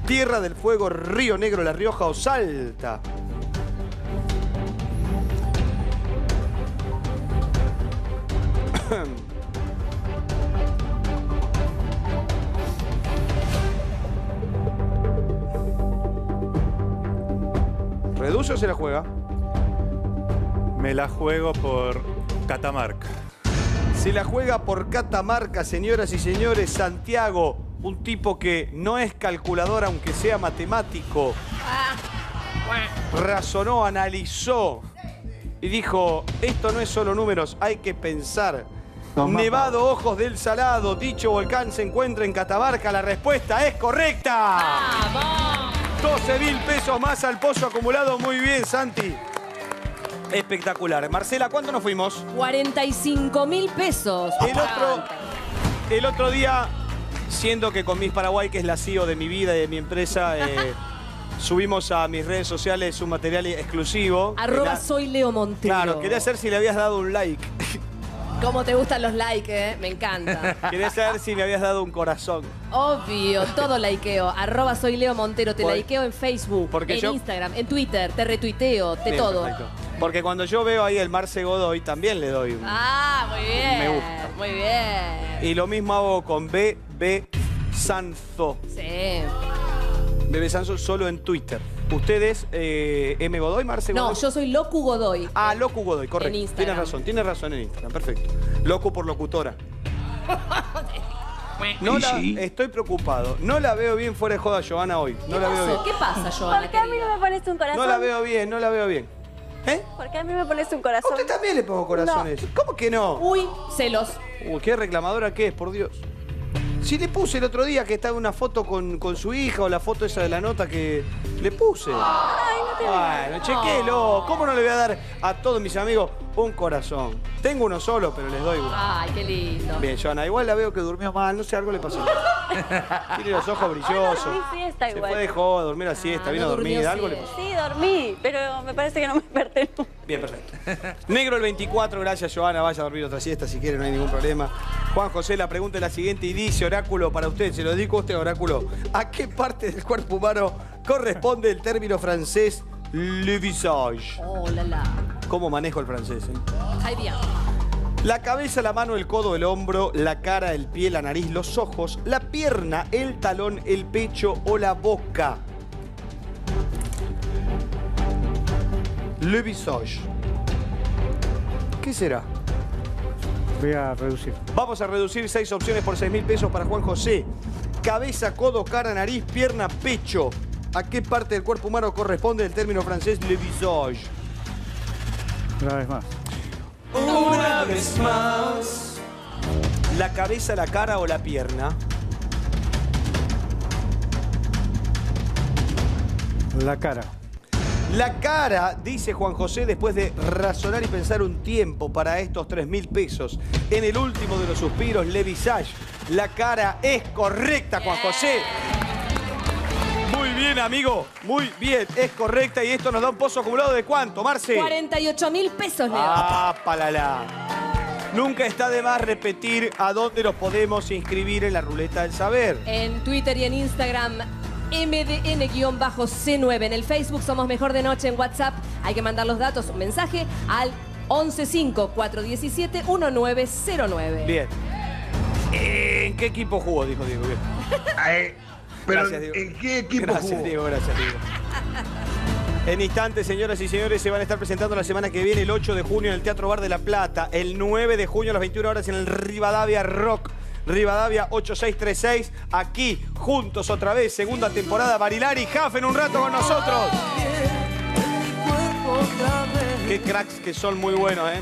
[SPEAKER 2] Tierra del Fuego, Río Negro, La Rioja o Salta. ¿Reduce o se la juega?
[SPEAKER 5] Me la juego por Catamarca.
[SPEAKER 2] Se la juega por Catamarca, señoras y señores. Santiago, un tipo que no es calculador, aunque sea matemático. Razonó, analizó y dijo, esto no es solo números, hay que pensar. Nevado Ojos del Salado, dicho volcán se encuentra en Catamarca. La respuesta es correcta.
[SPEAKER 1] ¡Vamos!
[SPEAKER 2] 12 mil pesos más al pozo acumulado. Muy bien, Santi. Espectacular. Marcela, ¿cuánto nos fuimos?
[SPEAKER 1] 45 mil pesos.
[SPEAKER 2] El otro, el otro día, siendo que con Miss Paraguay, que es la CEO de mi vida y de mi empresa, eh, subimos a mis redes sociales un material exclusivo.
[SPEAKER 1] Arroba soy Leo Montero.
[SPEAKER 2] Claro, quería saber si le habías dado un like.
[SPEAKER 1] ¿Cómo te gustan los likes, eh? Me encanta.
[SPEAKER 2] Quería saber si me habías dado un corazón.
[SPEAKER 1] Obvio, todo likeo. Arroba soy Leo Montero. Te
[SPEAKER 2] Por-
[SPEAKER 1] likeo en Facebook,
[SPEAKER 2] porque
[SPEAKER 1] en
[SPEAKER 2] yo-
[SPEAKER 1] Instagram, en Twitter, te retuiteo, te
[SPEAKER 2] Bien,
[SPEAKER 1] todo.
[SPEAKER 2] perfecto. Porque cuando yo veo ahí el Marce Godoy, también le doy un...
[SPEAKER 1] Ah, muy bien.
[SPEAKER 2] Me gusta.
[SPEAKER 1] Muy bien.
[SPEAKER 2] Y lo mismo hago con Sanzo.
[SPEAKER 1] Sí.
[SPEAKER 2] Bebé Sanzo solo en Twitter. Ustedes, eh, M. Godoy, Marce
[SPEAKER 1] No,
[SPEAKER 2] Godoy.
[SPEAKER 1] yo soy Locu Godoy.
[SPEAKER 2] Ah, Locu Godoy, correcto.
[SPEAKER 1] En Instagram.
[SPEAKER 2] Tienes razón, tienes razón en Instagram, perfecto. Locu por locutora. No la, estoy preocupado. No la veo bien fuera de joda Joana hoy. No
[SPEAKER 1] ¿Qué
[SPEAKER 2] la veo bien.
[SPEAKER 1] ¿Qué pasa, Joana?
[SPEAKER 6] ¿Por qué a mí no me pones un corazón?
[SPEAKER 2] No la veo bien, no la veo bien. ¿Eh?
[SPEAKER 6] ¿Por qué a mí me pones un
[SPEAKER 2] A
[SPEAKER 6] corazón?
[SPEAKER 2] usted también le pongo corazones. ¿Cómo que no?
[SPEAKER 1] Uy, celos.
[SPEAKER 2] Uy, qué reclamadora que es, por Dios. Si le puse el otro día que estaba una foto con, con su hija o la foto esa de la nota que le puse.
[SPEAKER 6] Ay, no te
[SPEAKER 2] Bueno, chequelo. ¿Cómo no le voy a dar a todos mis amigos un corazón? Tengo uno solo, pero les doy uno.
[SPEAKER 1] Ay, qué lindo.
[SPEAKER 2] Bien, Joana, igual la veo que durmió mal, no sé, algo le pasó. Tiene los ojos brillosos.
[SPEAKER 6] dormí siesta
[SPEAKER 2] Se
[SPEAKER 6] igual.
[SPEAKER 2] fue de joda, durmió la siesta,
[SPEAKER 1] Ah,
[SPEAKER 2] vino
[SPEAKER 1] no durmió
[SPEAKER 2] dormida, algo le
[SPEAKER 1] siesta.
[SPEAKER 2] pasó.
[SPEAKER 6] Sí, dormí, pero me parece que no me desperté nunca.
[SPEAKER 2] Bien, perfecto. Negro el 24, gracias Joana, vaya a dormir otra siesta si quiere, no hay ningún problema. Juan José, la pregunta es la siguiente y dice, oráculo, para usted, se lo dedico a usted, oráculo. ¿A qué parte del cuerpo humano corresponde el término francés le visage?
[SPEAKER 1] Oh, la la.
[SPEAKER 2] ¿Cómo manejo el francés? eh?
[SPEAKER 1] Bien.
[SPEAKER 2] La cabeza, la mano, el codo, el hombro, la cara, el pie, la nariz, los ojos, la pierna, el talón, el pecho o la boca. Le visage. ¿Qué será?
[SPEAKER 9] Voy a reducir.
[SPEAKER 2] Vamos a reducir seis opciones por seis mil pesos para Juan José. Cabeza, codo, cara, nariz, pierna, pecho. ¿A qué parte del cuerpo humano corresponde el término francés le visage?
[SPEAKER 9] Una vez más.
[SPEAKER 2] Una vez más. La cabeza, la cara o la pierna.
[SPEAKER 9] La cara.
[SPEAKER 2] La cara, dice Juan José, después de razonar y pensar un tiempo para estos 3 mil pesos. En el último de los suspiros, Le Visage. La cara es correcta, Juan José. Muy bien, amigo. Muy bien, es correcta. Y esto nos da un pozo acumulado de cuánto, Marce.
[SPEAKER 1] 48 mil pesos, Leo.
[SPEAKER 2] Ah, palala. Nunca está de más repetir a dónde nos podemos inscribir en la ruleta del saber.
[SPEAKER 1] En Twitter y en Instagram, MDN-C9. En el Facebook somos Mejor de Noche. En WhatsApp hay que mandar los datos, un mensaje al 115-417-1909.
[SPEAKER 2] Bien. ¿En qué equipo jugó? Dijo Diego. Bien.
[SPEAKER 10] Pero
[SPEAKER 2] Gracias, Diego.
[SPEAKER 10] ¿en qué equipo
[SPEAKER 2] Gracias,
[SPEAKER 10] jugó?
[SPEAKER 2] Diego. Gracias, Diego. En instantes, señoras y señores, se van a estar presentando la semana que viene, el 8 de junio, en el Teatro Bar de la Plata. El 9 de junio a las 21 horas en el Rivadavia Rock. Rivadavia 8636. Aquí, juntos otra vez, segunda temporada. Barilari y Jaf en un rato con nosotros. Qué cracks que son muy buenos, ¿eh?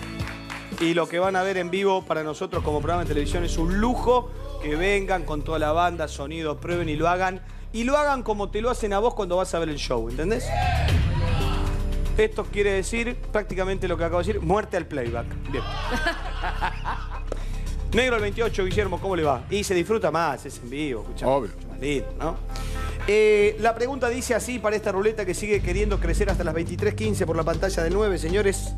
[SPEAKER 2] Y lo que van a ver en vivo para nosotros como programa de televisión es un lujo. Que vengan con toda la banda, sonido, prueben y lo hagan. Y lo hagan como te lo hacen a vos cuando vas a ver el show, ¿entendés? Esto quiere decir prácticamente lo que acabo de decir, muerte al playback. Bien. Negro el 28, Guillermo, ¿cómo le va? Y se disfruta más, es en vivo, escuchá.
[SPEAKER 8] Obvio.
[SPEAKER 2] ¿no? Eh, la pregunta dice así para esta ruleta que sigue queriendo crecer hasta las 23.15 por la pantalla del 9, señores.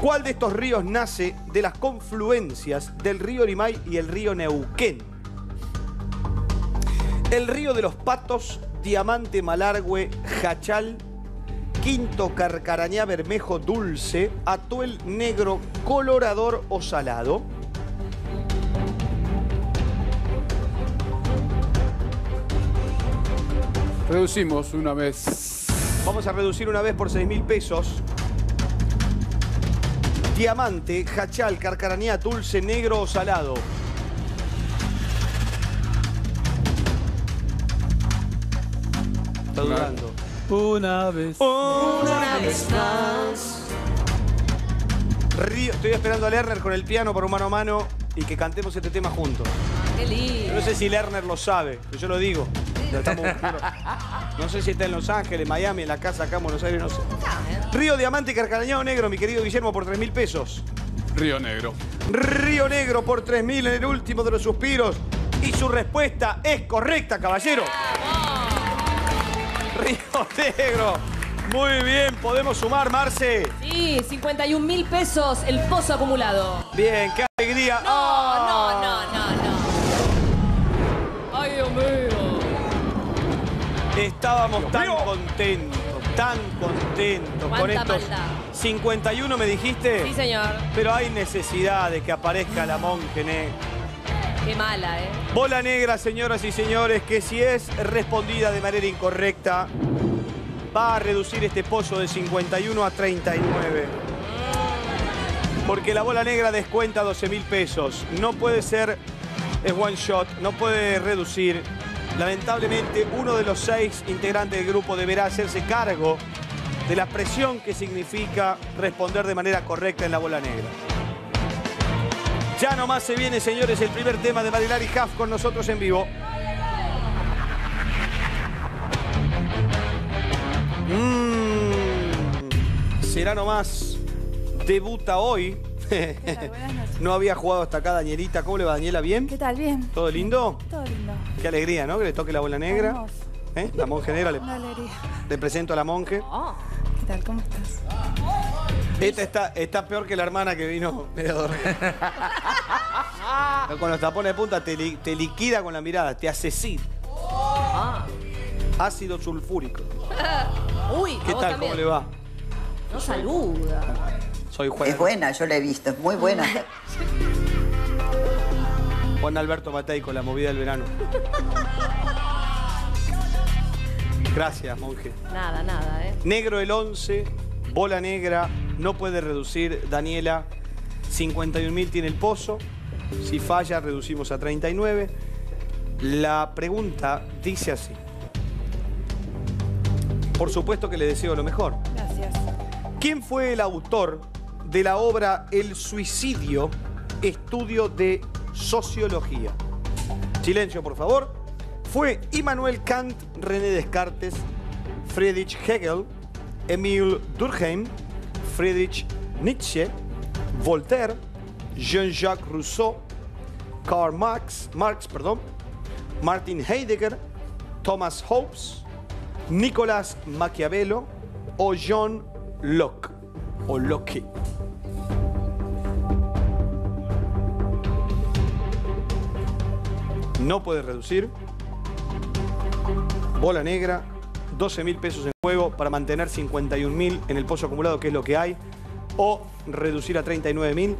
[SPEAKER 2] ¿Cuál de estos ríos nace de las confluencias del río Limay y el río Neuquén? El río de los Patos, Diamante, Malargüe, Jachal, Quinto, Carcarañá, Bermejo, Dulce, Atuel, Negro, Colorador o Salado.
[SPEAKER 8] Reducimos una vez.
[SPEAKER 2] Vamos a reducir una vez por 6 mil pesos. Diamante, Jachal, Carcarañá, Dulce, Negro o Salado. Está dudando.
[SPEAKER 9] Una vez.
[SPEAKER 2] Una vez más. Río, estoy esperando a Lerner con el piano por un mano a mano y que cantemos este tema juntos.
[SPEAKER 1] Qué lindo.
[SPEAKER 2] No sé si Lerner lo sabe, pero yo lo digo. Estamos- no sé si está en Los Ángeles, Miami, en la casa acá en Buenos Aires, no sé. Río Diamante Carcarañado Negro, mi querido Guillermo, por 3 mil pesos.
[SPEAKER 8] Río Negro.
[SPEAKER 2] Río Negro por 3 mil en el último de los suspiros. Y su respuesta es correcta, caballero. Río Negro. Muy bien, podemos sumar, Marce.
[SPEAKER 1] Sí, 51 mil pesos el pozo acumulado.
[SPEAKER 2] Bien, qué alegría.
[SPEAKER 1] No, no, no, no,
[SPEAKER 2] Estábamos tan contentos, tan contentos con estos
[SPEAKER 1] maldad.
[SPEAKER 2] 51, me dijiste.
[SPEAKER 1] Sí, señor.
[SPEAKER 2] Pero hay necesidad de que aparezca la monje, ¿eh?
[SPEAKER 1] Qué mala, ¿eh?
[SPEAKER 2] Bola negra, señoras y señores, que si es respondida de manera incorrecta, va a reducir este pozo de 51 a 39. Porque la bola negra descuenta 12 mil pesos. No puede ser es one shot, no puede reducir. Lamentablemente, uno de los seis integrantes del grupo deberá hacerse cargo de la presión que significa responder de manera correcta en la bola negra. Ya nomás se viene, señores, el primer tema de Marilari Huff con nosotros en vivo. Mm, será nomás. Debuta hoy. no había jugado hasta acá Danielita. ¿Cómo le va, Daniela? ¿Bien?
[SPEAKER 11] ¿Qué tal? Bien.
[SPEAKER 2] ¿Todo lindo?
[SPEAKER 11] Todo lindo.
[SPEAKER 2] Qué alegría, ¿no? Que le toque la bola negra. ¿Eh? La monje negra. Le,
[SPEAKER 11] Una alegría.
[SPEAKER 2] le presento a la monje.
[SPEAKER 11] ¿Qué tal? ¿Cómo estás?
[SPEAKER 2] Esta está, está peor que la hermana que vino medio dormida. Con los tapones de punta te, li- te liquida con la mirada, te asesina. Ácido sulfúrico.
[SPEAKER 1] Uy,
[SPEAKER 2] ¿Qué tal?
[SPEAKER 1] también.
[SPEAKER 2] ¿Cómo le va?
[SPEAKER 1] No saluda.
[SPEAKER 2] Soy Juan,
[SPEAKER 12] Es buena, yo la he visto, es muy buena.
[SPEAKER 2] Juan Alberto Matei con la movida del verano. Gracias, monje.
[SPEAKER 1] Nada, nada, ¿eh?
[SPEAKER 2] Negro el 11, bola negra, no puede reducir. Daniela, 51.000 tiene el pozo. Si falla, reducimos a 39. La pregunta dice así. Por supuesto que le deseo lo mejor.
[SPEAKER 11] Gracias.
[SPEAKER 2] ¿Quién fue el autor de la obra El suicidio, estudio de sociología? Silencio, por favor. Fue Immanuel Kant, René Descartes, Friedrich Hegel, Emile Durkheim, Friedrich Nietzsche, Voltaire, Jean-Jacques Rousseau, Karl Marx, Marx, perdón, Martin Heidegger, Thomas Hobbes, Nicolás Maquiavelo o John Locke o Locke. No puede reducir. Bola negra, 12 mil pesos en juego para mantener 51 mil en el pozo acumulado, que es lo que hay. O reducir a 39 mil.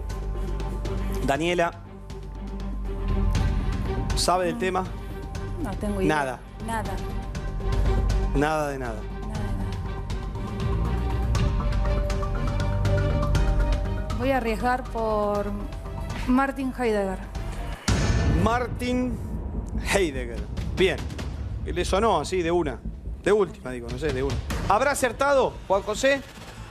[SPEAKER 2] Daniela, ¿sabe del tema?
[SPEAKER 11] No tengo idea.
[SPEAKER 2] Nada.
[SPEAKER 11] Nada.
[SPEAKER 2] Nada de nada.
[SPEAKER 11] Voy a arriesgar por Martin Heidegger.
[SPEAKER 2] Martin Heidegger. Bien. Le sonó así de una. De última, digo, no sé, de una. ¿Habrá acertado, Juan José?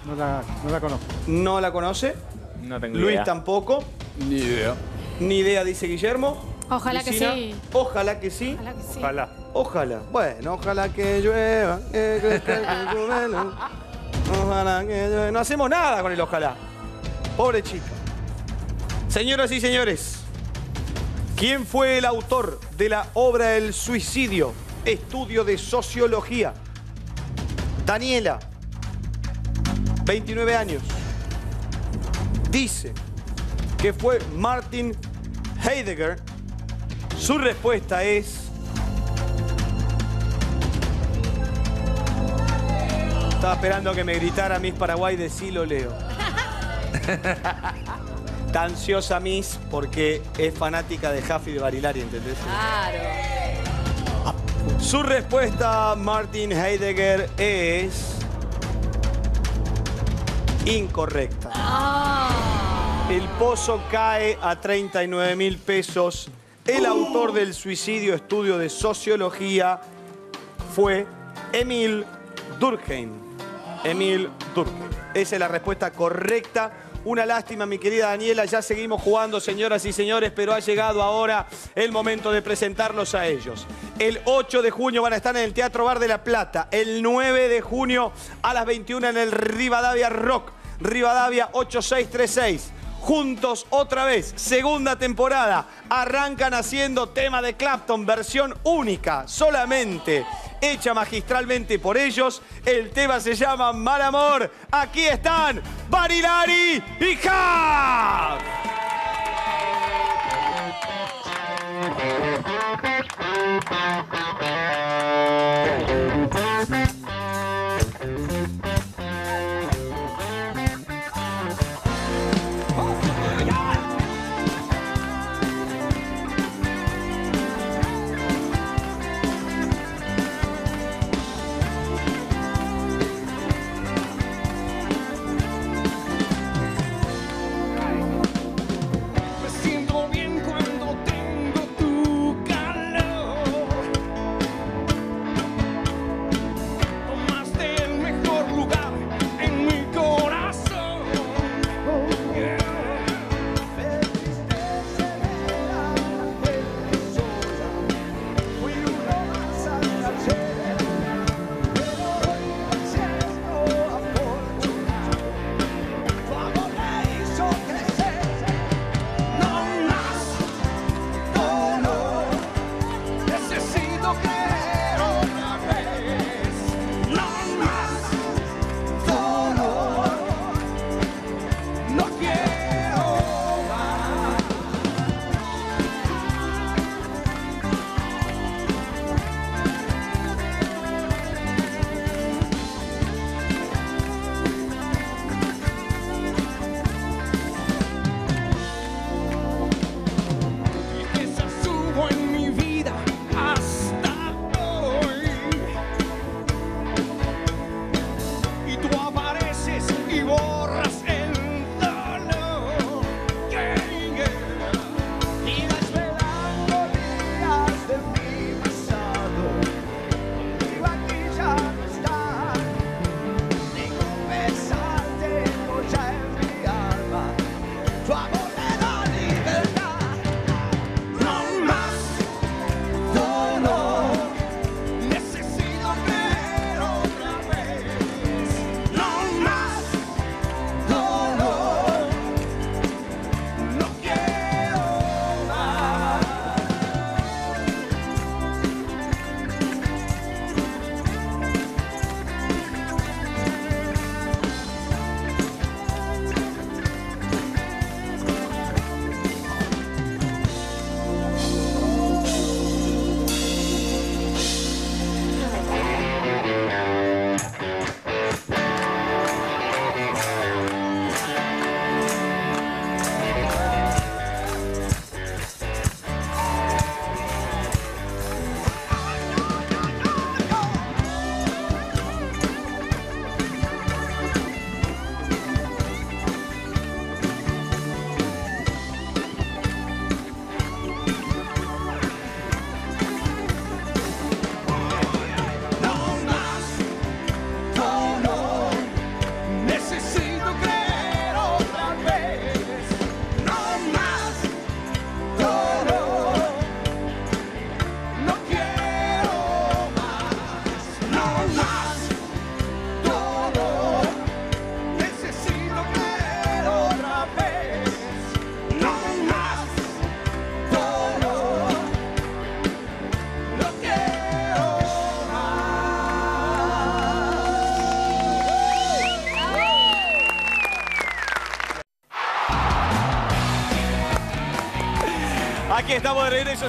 [SPEAKER 9] No la, no la conozco.
[SPEAKER 2] No la conoce.
[SPEAKER 3] No tengo
[SPEAKER 2] Luis
[SPEAKER 3] idea.
[SPEAKER 2] tampoco.
[SPEAKER 8] Ni idea.
[SPEAKER 2] Ni idea, dice Guillermo.
[SPEAKER 4] Ojalá que sí.
[SPEAKER 2] Ojalá que sí.
[SPEAKER 4] Ojalá que sí.
[SPEAKER 5] Ojalá.
[SPEAKER 2] Ojalá. Bueno, ojalá que llueva. que crezca el cocumelo. Ojalá que llueva. No hacemos nada con el ojalá. Pobre chica. Señoras y señores, ¿quién fue el autor de la obra El suicidio? Estudio de sociología. Daniela, 29 años. Dice que fue Martin Heidegger. Su respuesta es Estaba esperando que me gritara Miss Paraguay de sí lo leo. Está ansiosa Miss porque es fanática de Jaffi de Barilari, ¿entendés?
[SPEAKER 1] Claro.
[SPEAKER 2] Su respuesta, Martin Heidegger, es incorrecta. El pozo cae a 39 mil pesos. El autor del suicidio, estudio de sociología, fue Emil Durkheim. Emil Durkheim. Esa es la respuesta correcta. Una lástima, mi querida Daniela. Ya seguimos jugando, señoras y señores, pero ha llegado ahora el momento de presentarlos a ellos. El 8 de junio van a estar en el Teatro Bar de la Plata. El 9 de junio a las 21 en el Rivadavia Rock. Rivadavia 8636 juntos otra vez, segunda temporada. Arrancan haciendo tema de Clapton, versión única, solamente hecha magistralmente por ellos. El tema se llama Mal Amor. Aquí están Barilari y Huff.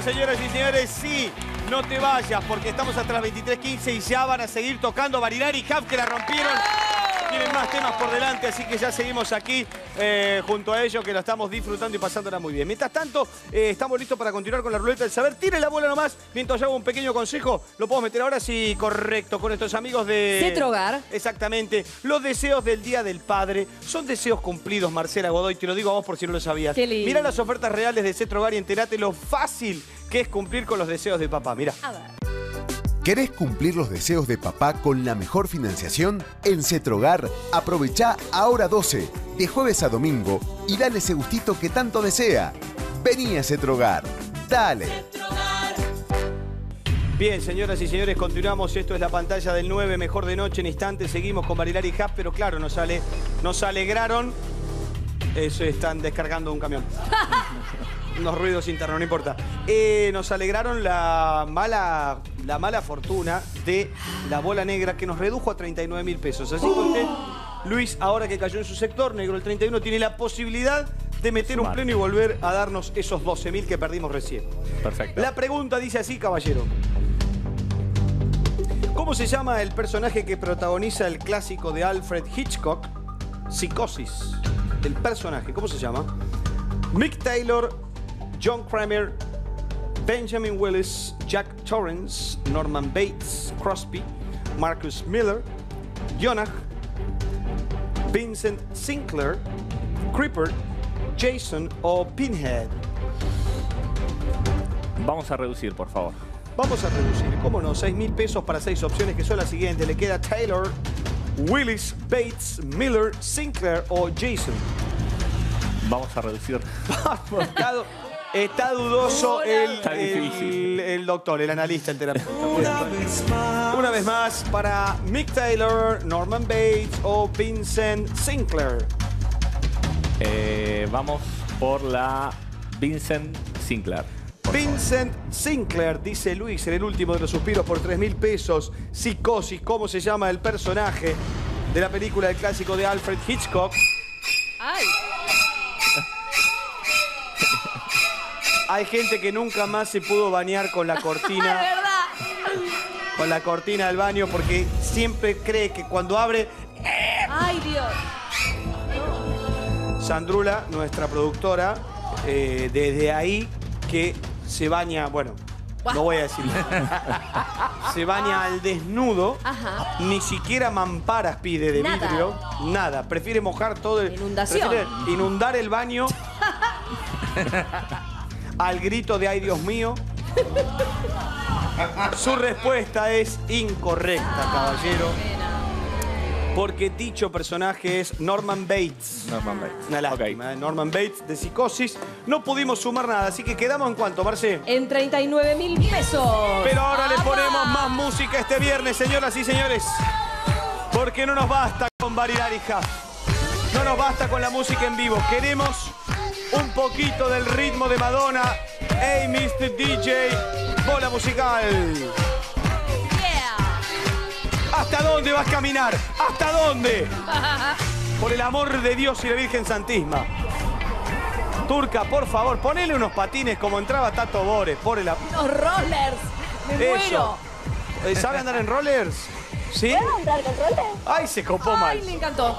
[SPEAKER 2] Señoras y señores. Sí, no te vayas, porque estamos las 23.15 y ya van a seguir tocando Barilari y Hub, que la rompieron. Tienen más temas por delante, así que ya seguimos aquí eh, junto a ellos, que lo estamos disfrutando y pasándola muy bien. Mientras tanto, eh, estamos listos para continuar con la ruleta del saber. Tire la bola nomás, mientras yo hago un pequeño consejo. ¿Lo puedo meter ahora? Sí, correcto, con nuestros amigos de...
[SPEAKER 1] Cetrogar.
[SPEAKER 2] Exactamente. Los deseos del Día del Padre son deseos cumplidos, Marcela Godoy. Te lo digo a vos por si no lo sabías.
[SPEAKER 1] Qué lindo.
[SPEAKER 2] Mira las ofertas reales de Cetrogar y enterate lo fácil que es cumplir con los deseos de papá. Mira.
[SPEAKER 1] A ver.
[SPEAKER 13] ¿Querés cumplir los deseos de papá con la mejor financiación? En Cetrogar, aprovecha ahora 12, de jueves a domingo, y dale ese gustito que tanto desea. Vení a Cetrogar. Dale.
[SPEAKER 2] Bien, señoras y señores, continuamos. Esto es la pantalla del 9, mejor de noche. En instantes seguimos con Barilari y Haas, pero claro, nos, sale, nos alegraron. Eso están descargando un camión. Unos ruidos internos, no importa. Eh, nos alegraron la mala, la mala fortuna de la bola negra que nos redujo a 39 mil pesos. Así que usted, Luis, ahora que cayó en su sector, negro el 31, tiene la posibilidad de meter un pleno y volver a darnos esos 12 mil que perdimos recién.
[SPEAKER 3] Perfecto.
[SPEAKER 2] La pregunta dice así, caballero. ¿Cómo se llama el personaje que protagoniza el clásico de Alfred Hitchcock, Psicosis? El personaje, ¿cómo se llama? Mick Taylor, John Kramer, Benjamin Willis, Jack Torrance, Norman Bates, Crosby, Marcus Miller, Jonah, Vincent Sinclair, Creeper, Jason o Pinhead.
[SPEAKER 3] Vamos a reducir, por favor.
[SPEAKER 2] Vamos a reducir, ¿cómo no? 6 mil pesos para seis opciones que son las siguientes. Le queda Taylor, Willis, Bates, Miller, Sinclair o Jason.
[SPEAKER 3] Vamos a reducir.
[SPEAKER 2] Vamos, está dudoso el,
[SPEAKER 3] Está
[SPEAKER 2] el, el doctor, el analista, el terapeuta. Una vez más para Mick Taylor, Norman Bates o Vincent Sinclair.
[SPEAKER 3] Eh, vamos por la Vincent Sinclair.
[SPEAKER 2] Vincent Sinclair, dice Luis en el último de los suspiros por 3 mil pesos. Psicosis, ¿cómo se llama el personaje de la película del clásico de Alfred Hitchcock?
[SPEAKER 1] Ay.
[SPEAKER 2] Hay gente que nunca más se pudo bañar con la cortina, con la cortina del baño porque siempre cree que cuando abre
[SPEAKER 1] Ay, Dios.
[SPEAKER 2] Sandrula, nuestra productora, eh, desde ahí que se baña, bueno, no voy a decir. se baña al desnudo.
[SPEAKER 1] Ajá.
[SPEAKER 2] Ni siquiera mamparas pide de
[SPEAKER 1] Nada.
[SPEAKER 2] vidrio. Nada. Prefiere mojar todo el.
[SPEAKER 1] Inundación.
[SPEAKER 2] Prefiere inundar el baño. al grito de ay Dios mío. Su respuesta es incorrecta, caballero. Porque dicho personaje es Norman Bates.
[SPEAKER 3] Norman Bates.
[SPEAKER 2] Una lástima, ¿eh? Norman Bates de Psicosis. No pudimos sumar nada, así que quedamos en cuanto, Marce.
[SPEAKER 1] En 39 mil pesos.
[SPEAKER 2] Pero ahora le ponemos más música este viernes, señoras y señores. Porque no nos basta con variar hija. No nos basta con la música en vivo. Queremos un poquito del ritmo de Madonna. Hey, Mr. DJ, bola musical.
[SPEAKER 1] Yeah.
[SPEAKER 2] ¿Hasta dónde vas a caminar? ¿Hasta dónde? Por el amor de Dios y la Virgen Santísima. Turca, por favor, ponele unos patines como entraba Tato Bores. Por el
[SPEAKER 1] Los rollers. Me
[SPEAKER 2] Eso.
[SPEAKER 1] muero.
[SPEAKER 2] Eh, ¿Sabe andar en rollers? ¿Sí?
[SPEAKER 6] ¿Entrar con roles?
[SPEAKER 2] Ay, se copó mal.
[SPEAKER 1] Ay, me encantó.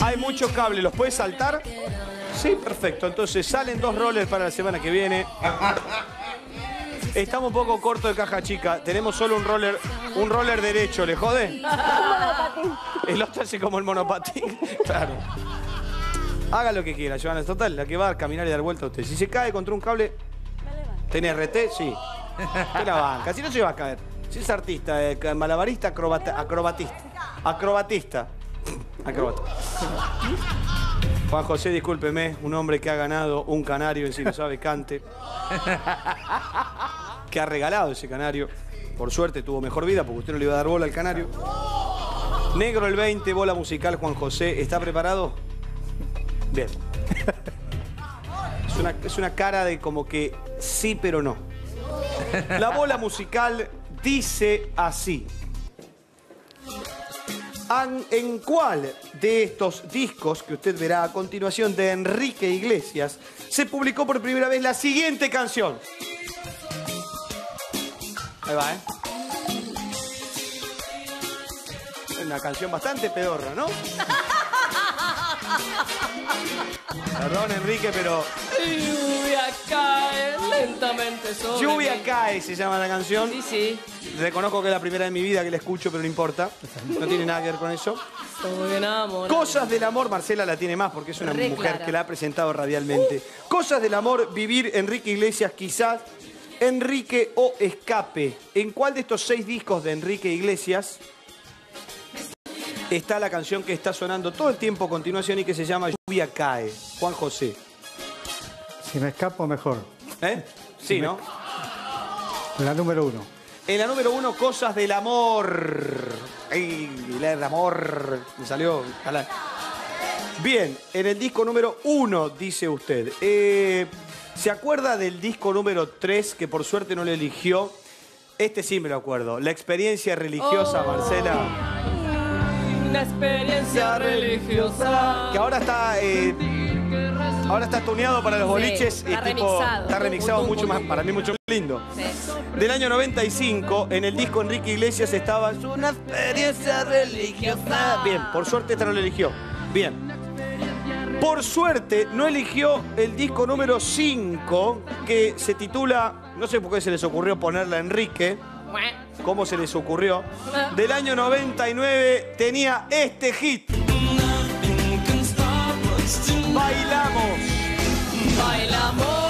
[SPEAKER 2] Hay mucho cable, ¿los puedes saltar? Sí, perfecto. Entonces salen dos rollers para la semana que viene. Estamos un poco corto de caja chica. Tenemos solo un roller, un roller derecho, ¿le jode? El otro hace como el monopatín. Claro. Haga lo que quiera, Joana. Total, la que va a caminar y dar vuelta a usted. Si se cae contra un cable, ¿tiene RT? Sí. Usted la banca. Si no se va a caer. Si es artista, eh, malabarista, acrobata- acrobatista. Acrobatista. Acrobata. Juan José, discúlpeme, un hombre que ha ganado un canario en Si lo sabe, cante. Que ha regalado ese canario. Por suerte tuvo mejor vida porque usted no le iba a dar bola al canario. Negro el 20, bola musical Juan José. ¿Está preparado? Bien. Es una, es una cara de como que sí, pero no. La bola musical dice así. ¿En cuál de estos discos que usted verá a continuación de Enrique Iglesias se publicó por primera vez la siguiente canción? Ahí va, ¿eh? Una canción bastante pedorra, ¿no? Perdón, Enrique, pero
[SPEAKER 1] Lluvia cae lentamente sobre
[SPEAKER 2] Lluvia cae se llama la canción.
[SPEAKER 1] Sí, sí.
[SPEAKER 2] Reconozco que es la primera de mi vida que la escucho, pero no importa. No tiene nada que ver con eso.
[SPEAKER 1] Estoy enamorado.
[SPEAKER 2] Cosas del amor, Marcela la tiene más porque es una
[SPEAKER 1] Re
[SPEAKER 2] mujer
[SPEAKER 1] clara.
[SPEAKER 2] que la ha presentado radialmente. Cosas del amor, vivir Enrique Iglesias, quizás Enrique o Escape. ¿En cuál de estos seis discos de Enrique Iglesias está la canción que está sonando todo el tiempo a continuación y que se llama Lluvia Cae? Juan José.
[SPEAKER 9] Si me escapo, mejor.
[SPEAKER 2] ¿Eh? Sí, ¿no?
[SPEAKER 9] La número uno.
[SPEAKER 2] En la número uno, Cosas del Amor. Ay, la del amor. Me salió. ojalá. Bien, en el disco número uno, dice usted. Eh, ¿Se acuerda del disco número tres que por suerte no le eligió? Este sí me lo acuerdo. La experiencia religiosa,
[SPEAKER 1] Oh.
[SPEAKER 2] Marcela.
[SPEAKER 1] Una experiencia religiosa.
[SPEAKER 2] Que ahora está. eh, ahora está tuneado para los
[SPEAKER 1] Sí,
[SPEAKER 2] boliches. y
[SPEAKER 1] está
[SPEAKER 2] tipo,
[SPEAKER 1] remixado.
[SPEAKER 2] Está remixado mucho más, para mí mucho más lindo. Del año 95, en el disco Enrique Iglesias estaba "Es una experiencia religiosa. Bien, por suerte esta no lo eligió. Bien. Por suerte no eligió el disco número 5, que se titula, no sé por qué se les ocurrió ponerla a Enrique, cómo se les ocurrió. Del año 99 tenía este hit. Bailamos.
[SPEAKER 1] Bailamos.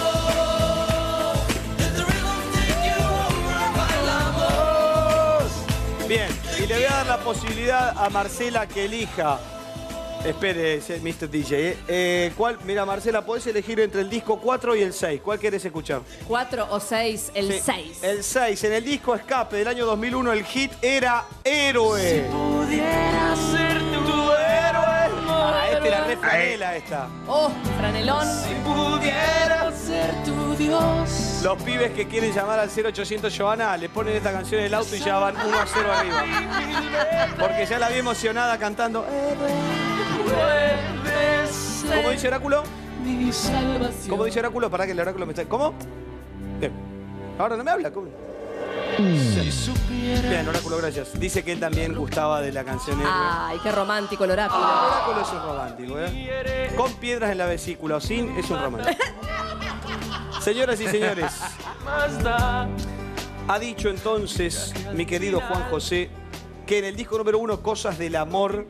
[SPEAKER 2] Bien, y le voy a dar la posibilidad a Marcela que elija. Espere, Mr. DJ. ¿eh? Eh, ¿cuál? Mira, Marcela, podés elegir entre el disco 4 y el 6. ¿Cuál querés escuchar?
[SPEAKER 1] Cuatro o seis, el
[SPEAKER 2] Sí,
[SPEAKER 1] seis.
[SPEAKER 2] El 6. En el disco Escape del año 2001, el hit era Héroe.
[SPEAKER 1] pudiera ser tu
[SPEAKER 2] héroe. Ah, este era re franela esta.
[SPEAKER 1] Oh, franelón. Si pudiera ser tu Dios.
[SPEAKER 2] Los pibes que quieren llamar al 0800 Joana le ponen esta canción en el auto y ya van 1 a 0 arriba. Porque ya la vi emocionada cantando. ¿Cómo dice Oráculo?
[SPEAKER 1] Mi salvación.
[SPEAKER 2] ¿Cómo dice Oráculo? Para que el Oráculo me está. ¿Cómo? Bien. Ahora no me habla. ¿Cómo? Bien, Oráculo, gracias. Dice que él también gustaba de la canción Héroe.
[SPEAKER 1] Ay, qué romántico el oráculo.
[SPEAKER 2] El Oráculo es un romántico, ¿eh? Con piedras en la vesícula o sin, es un romántico. Señoras y señores, ha dicho entonces mi querido Juan José que en el disco número uno, Cosas del Amor,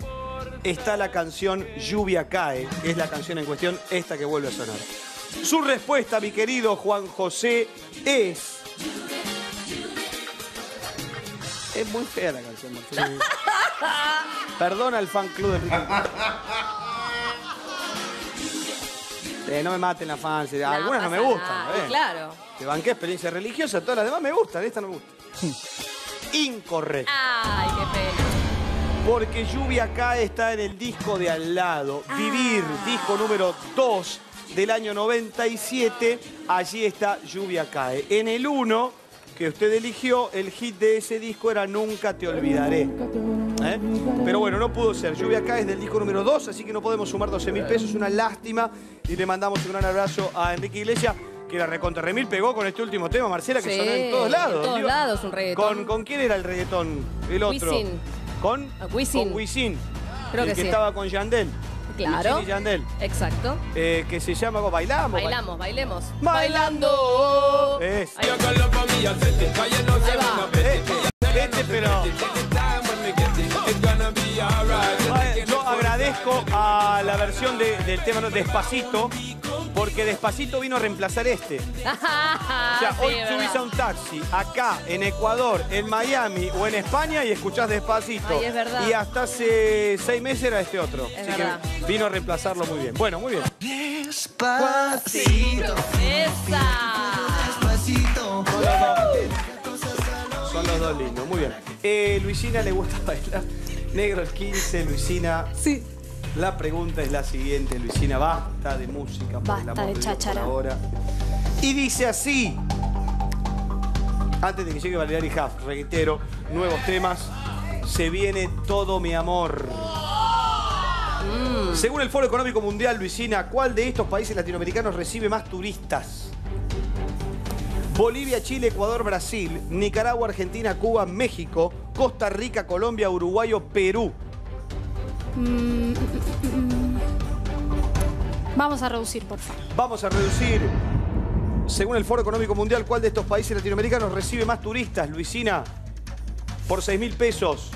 [SPEAKER 2] está la canción Lluvia Cae, que es la canción en cuestión, esta que vuelve a sonar. Su respuesta, mi querido Juan José, es... Es muy fea la canción, Marcelo. Perdona al fan club de Enrique. Eh, no me maten las fans. eh, Algunas no me gustan. bien.
[SPEAKER 1] Claro.
[SPEAKER 2] Te banqué experiencia religiosa, todas las demás me gustan, esta no me gusta. Incorrecto.
[SPEAKER 1] Ay, qué pena.
[SPEAKER 2] Porque Lluvia Cae está en el disco de al lado. Vivir, disco número 2 del año 97. Allí está Lluvia Cae. En el 1 que usted eligió, el hit de ese disco era Nunca te olvidaré. ¿Eh? Pero bueno, no pudo ser. Lluvia Cae es del disco número 2, así que no podemos sumar 12 mil pesos. Una lástima. Y le mandamos un gran abrazo a Enrique Iglesias. Que la recontra remil pegó con este último tema, Marcela, que
[SPEAKER 1] Sí,
[SPEAKER 2] sonó en todos lados.
[SPEAKER 1] en todos
[SPEAKER 2] Digo,
[SPEAKER 1] lados un reggaetón.
[SPEAKER 2] ¿Con, ¿Con quién era el reggaetón? El otro.
[SPEAKER 1] Wisin.
[SPEAKER 2] ¿Con?
[SPEAKER 1] A Wisin.
[SPEAKER 2] Con Wisin.
[SPEAKER 1] Creo
[SPEAKER 2] el
[SPEAKER 1] que
[SPEAKER 2] que
[SPEAKER 1] sí.
[SPEAKER 2] estaba con Yandel.
[SPEAKER 1] Claro.
[SPEAKER 2] Wisin y Yandel.
[SPEAKER 1] Exacto.
[SPEAKER 2] Eh, que se llama. Bailamos.
[SPEAKER 1] Bailamos, bailemos.
[SPEAKER 2] Bailando. Es.
[SPEAKER 1] Ahí va.
[SPEAKER 2] Este, este, pero. Yo agradezco a la versión de- del tema ¿no? Despacito, porque Despacito vino a reemplazar este. O sea,
[SPEAKER 1] Sí,
[SPEAKER 2] hoy subís a un taxi acá, en Ecuador, en Miami o en España y escuchás Despacito.
[SPEAKER 1] Ay, es verdad.
[SPEAKER 2] Y hasta hace seis meses era este otro.
[SPEAKER 1] Es
[SPEAKER 2] Así
[SPEAKER 1] verdad.
[SPEAKER 2] que vino a reemplazarlo muy bien. Bueno, muy bien.
[SPEAKER 1] Despacito. Esa.
[SPEAKER 2] Son los dos lindos, muy bien. Eh, Luisina le gusta bailar. Negro el 15, Luisina.
[SPEAKER 11] Sí.
[SPEAKER 2] La pregunta es la siguiente, Luisina. Basta de música, por
[SPEAKER 11] Basta de cháchara.
[SPEAKER 2] ahora. Y dice así. Antes de que llegue Valeria y Huff, reitero, nuevos temas. Se viene todo mi amor. Según el Foro Económico Mundial, Luisina, ¿cuál de estos países latinoamericanos recibe más turistas? Bolivia, Chile, Ecuador, Brasil, Nicaragua, Argentina, Cuba, México, Costa Rica, Colombia, Uruguay o Perú.
[SPEAKER 4] Mm, mm, mm. Vamos a reducir, por favor.
[SPEAKER 2] Vamos a reducir. Según el Foro Económico Mundial, ¿cuál de estos países latinoamericanos recibe más turistas, Luisina? Por 6 mil pesos.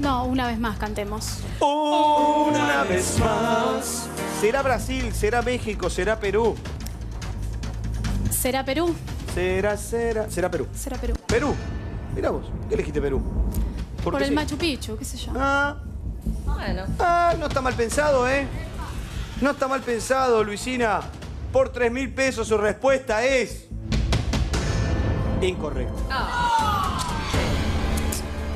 [SPEAKER 4] No, una vez más cantemos.
[SPEAKER 2] Una vez más. ¿Será Brasil? ¿Será México? ¿Será Perú?
[SPEAKER 4] ¿Será Perú?
[SPEAKER 2] Será, será. Será Perú.
[SPEAKER 4] ¿Será Perú?
[SPEAKER 2] Perú. Mira vos, ¿qué elegiste Perú?
[SPEAKER 4] Por el
[SPEAKER 2] sí.
[SPEAKER 4] Machu Picchu, qué sé yo.
[SPEAKER 2] Ah,
[SPEAKER 6] Bueno.
[SPEAKER 2] ah, no está mal pensado, ¿eh? No está mal pensado, Luisina. Por 3 mil pesos su respuesta es... Incorrecta.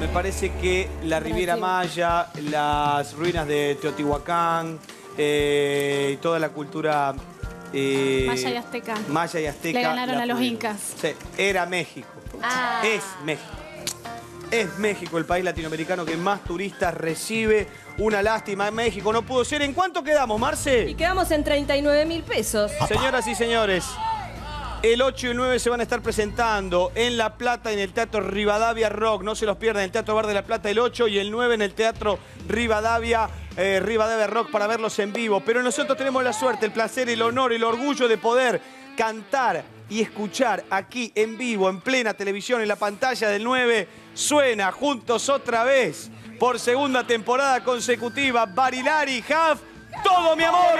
[SPEAKER 2] Me parece que la Riviera Maya, las ruinas de Teotihuacán, eh, y toda la cultura... eh,
[SPEAKER 4] Maya y Azteca.
[SPEAKER 2] Maya y Azteca.
[SPEAKER 4] Le ganaron a los
[SPEAKER 2] pudieron.
[SPEAKER 4] incas.
[SPEAKER 2] Sí, era México.
[SPEAKER 6] Ah.
[SPEAKER 2] Es México. Es México el país latinoamericano que más turistas recibe. Una lástima, México no pudo ser. ¿En cuánto quedamos, Marce?
[SPEAKER 1] Y quedamos en 39 mil pesos.
[SPEAKER 2] Señoras y señores, el 8 y el 9 se van a estar presentando en La Plata, en el Teatro Rivadavia Rock. No se los pierdan, el Teatro Bar de La Plata el 8 y el 9 en el Teatro Rivadavia, eh, Rivadavia Rock para verlos en vivo. Pero nosotros tenemos la suerte, el placer, el honor, el orgullo de poder cantar y escuchar aquí en vivo, en plena televisión, en la pantalla del 9. Suena juntos otra vez por segunda temporada consecutiva. Barilari, Huff, todo mi amor.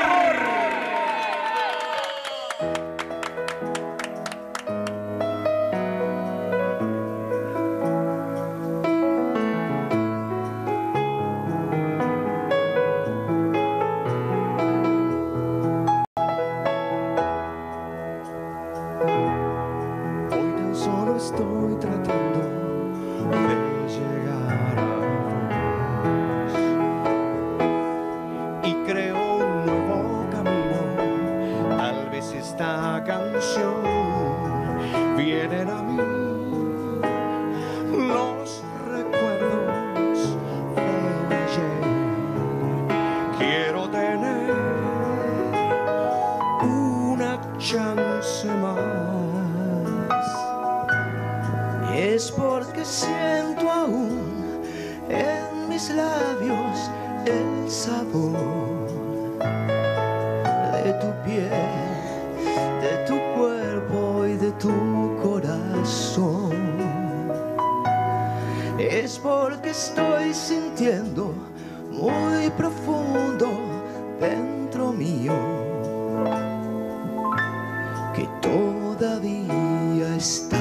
[SPEAKER 14] Todavía está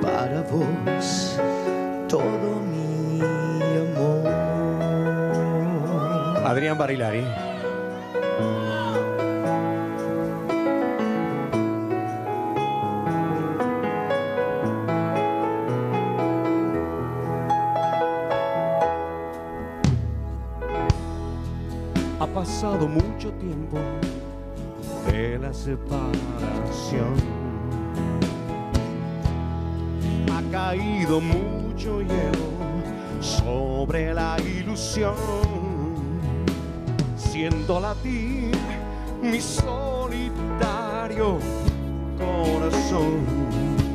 [SPEAKER 14] para vos todo mi amor.
[SPEAKER 15] Adrián Barilari.
[SPEAKER 14] Ha pasado mucho separación. Ha caído mucho hielo sobre la ilusión. Siendo latir mi solitario corazón.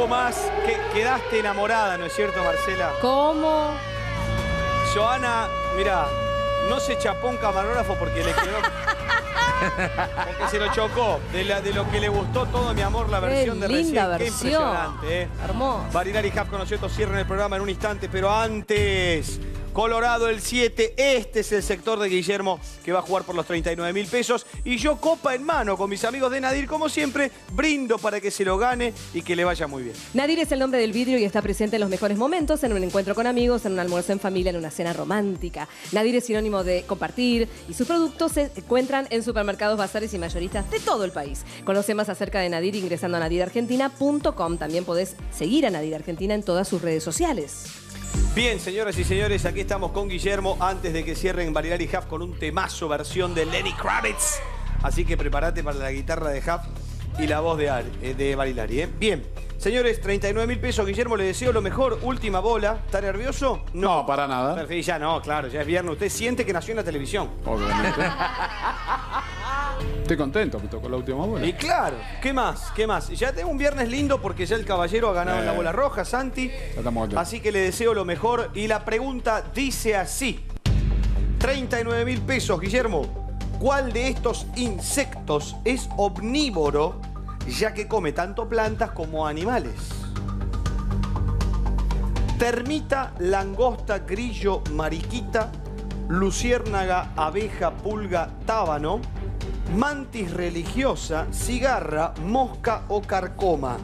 [SPEAKER 2] Poco más. Que quedaste enamorada, ¿no es cierto, Marcela?
[SPEAKER 1] ¿Cómo?
[SPEAKER 2] Joana, mira, no se chapó un camarógrafo porque le quedó. Porque se lo chocó. De, la- de lo que le gustó todo, mi amor, la
[SPEAKER 1] Qué
[SPEAKER 2] versión de
[SPEAKER 1] linda
[SPEAKER 2] recién. Qué
[SPEAKER 1] versión.
[SPEAKER 2] impresionante, ¿eh?
[SPEAKER 1] Hermoso.
[SPEAKER 2] Barinari Hub conoció estos cierran el programa en un instante, pero antes. Colorado el 7, este es el sector de Guillermo que va a jugar por los 39 mil pesos. Y yo copa en mano con mis amigos de Nadir, como siempre, brindo para que se lo gane y que le vaya muy bien.
[SPEAKER 1] Nadir es el nombre del vidrio y está presente en los mejores momentos, en un encuentro con amigos, en un almuerzo en familia, en una cena romántica. Nadir es sinónimo de compartir y sus productos se encuentran en supermercados, bazares y mayoristas de todo el país. Conoce más acerca de Nadir ingresando a nadidargentina.com. También podés seguir a Nadir Argentina en todas sus redes sociales.
[SPEAKER 2] Bien, señoras y señores, aquí estamos con Guillermo antes de que cierren Barilari Huff con un temazo versión de Lenny Kravitz. Así que prepárate para la guitarra de Huff y la voz de, Ar- eh, de Barilari. ¿eh? Bien, señores, 39 mil pesos. Guillermo, le deseo lo mejor. Última bola. ¿Está nervioso?
[SPEAKER 8] No, para nada.
[SPEAKER 2] Perfecto, ya no, claro, ya es viernes. Usted siente que nació en la televisión.
[SPEAKER 8] Obviamente. Estoy contento, me tocó la última bola.
[SPEAKER 2] Y claro, ¿qué más? ¿Qué más? Ya tengo un viernes lindo porque ya el caballero ha ganado en la
[SPEAKER 8] Eh.
[SPEAKER 2] bola roja, Santi.
[SPEAKER 8] Ya estamos contentos.
[SPEAKER 2] Así que le deseo lo mejor. Y la pregunta dice así. 39 mil pesos, Guillermo. ¿Cuál de estos insectos es omnívoro ya que come tanto plantas como animales? Termita, langosta, grillo, mariquita, luciérnaga, abeja, pulga, tábano, mantis religiosa, cigarra, mosca o carcoma.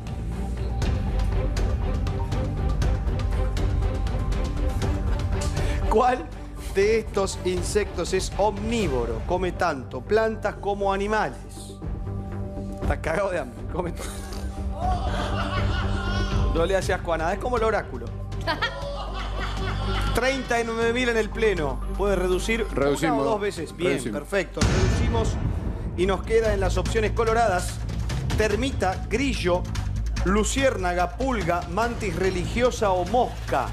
[SPEAKER 2] ¿Cuál de estos insectos es omnívoro? Come tanto plantas como animales. Está cagado de hambre, come todo. No le hace asco a nada, es como el oráculo. 39.000 en el pleno. Puede reducir
[SPEAKER 8] Reducimos.
[SPEAKER 2] una o dos veces. Bien,
[SPEAKER 8] Reducimos.
[SPEAKER 2] perfecto. Reducimos y nos queda en las opciones coloradas termita, grillo, luciérnaga, pulga, mantis religiosa o mosca.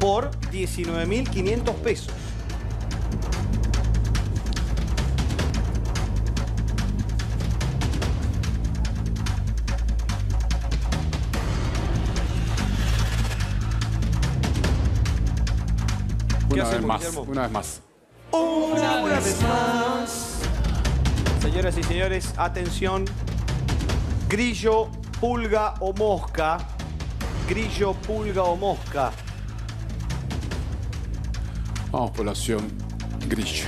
[SPEAKER 2] Por 19.500 pesos.
[SPEAKER 8] Más,
[SPEAKER 2] Guillermo?
[SPEAKER 8] una vez más.
[SPEAKER 2] Una vez más. Señoras y señores, atención. Grillo, pulga o mosca. Grillo, pulga o mosca.
[SPEAKER 8] Vamos por la opción grillo.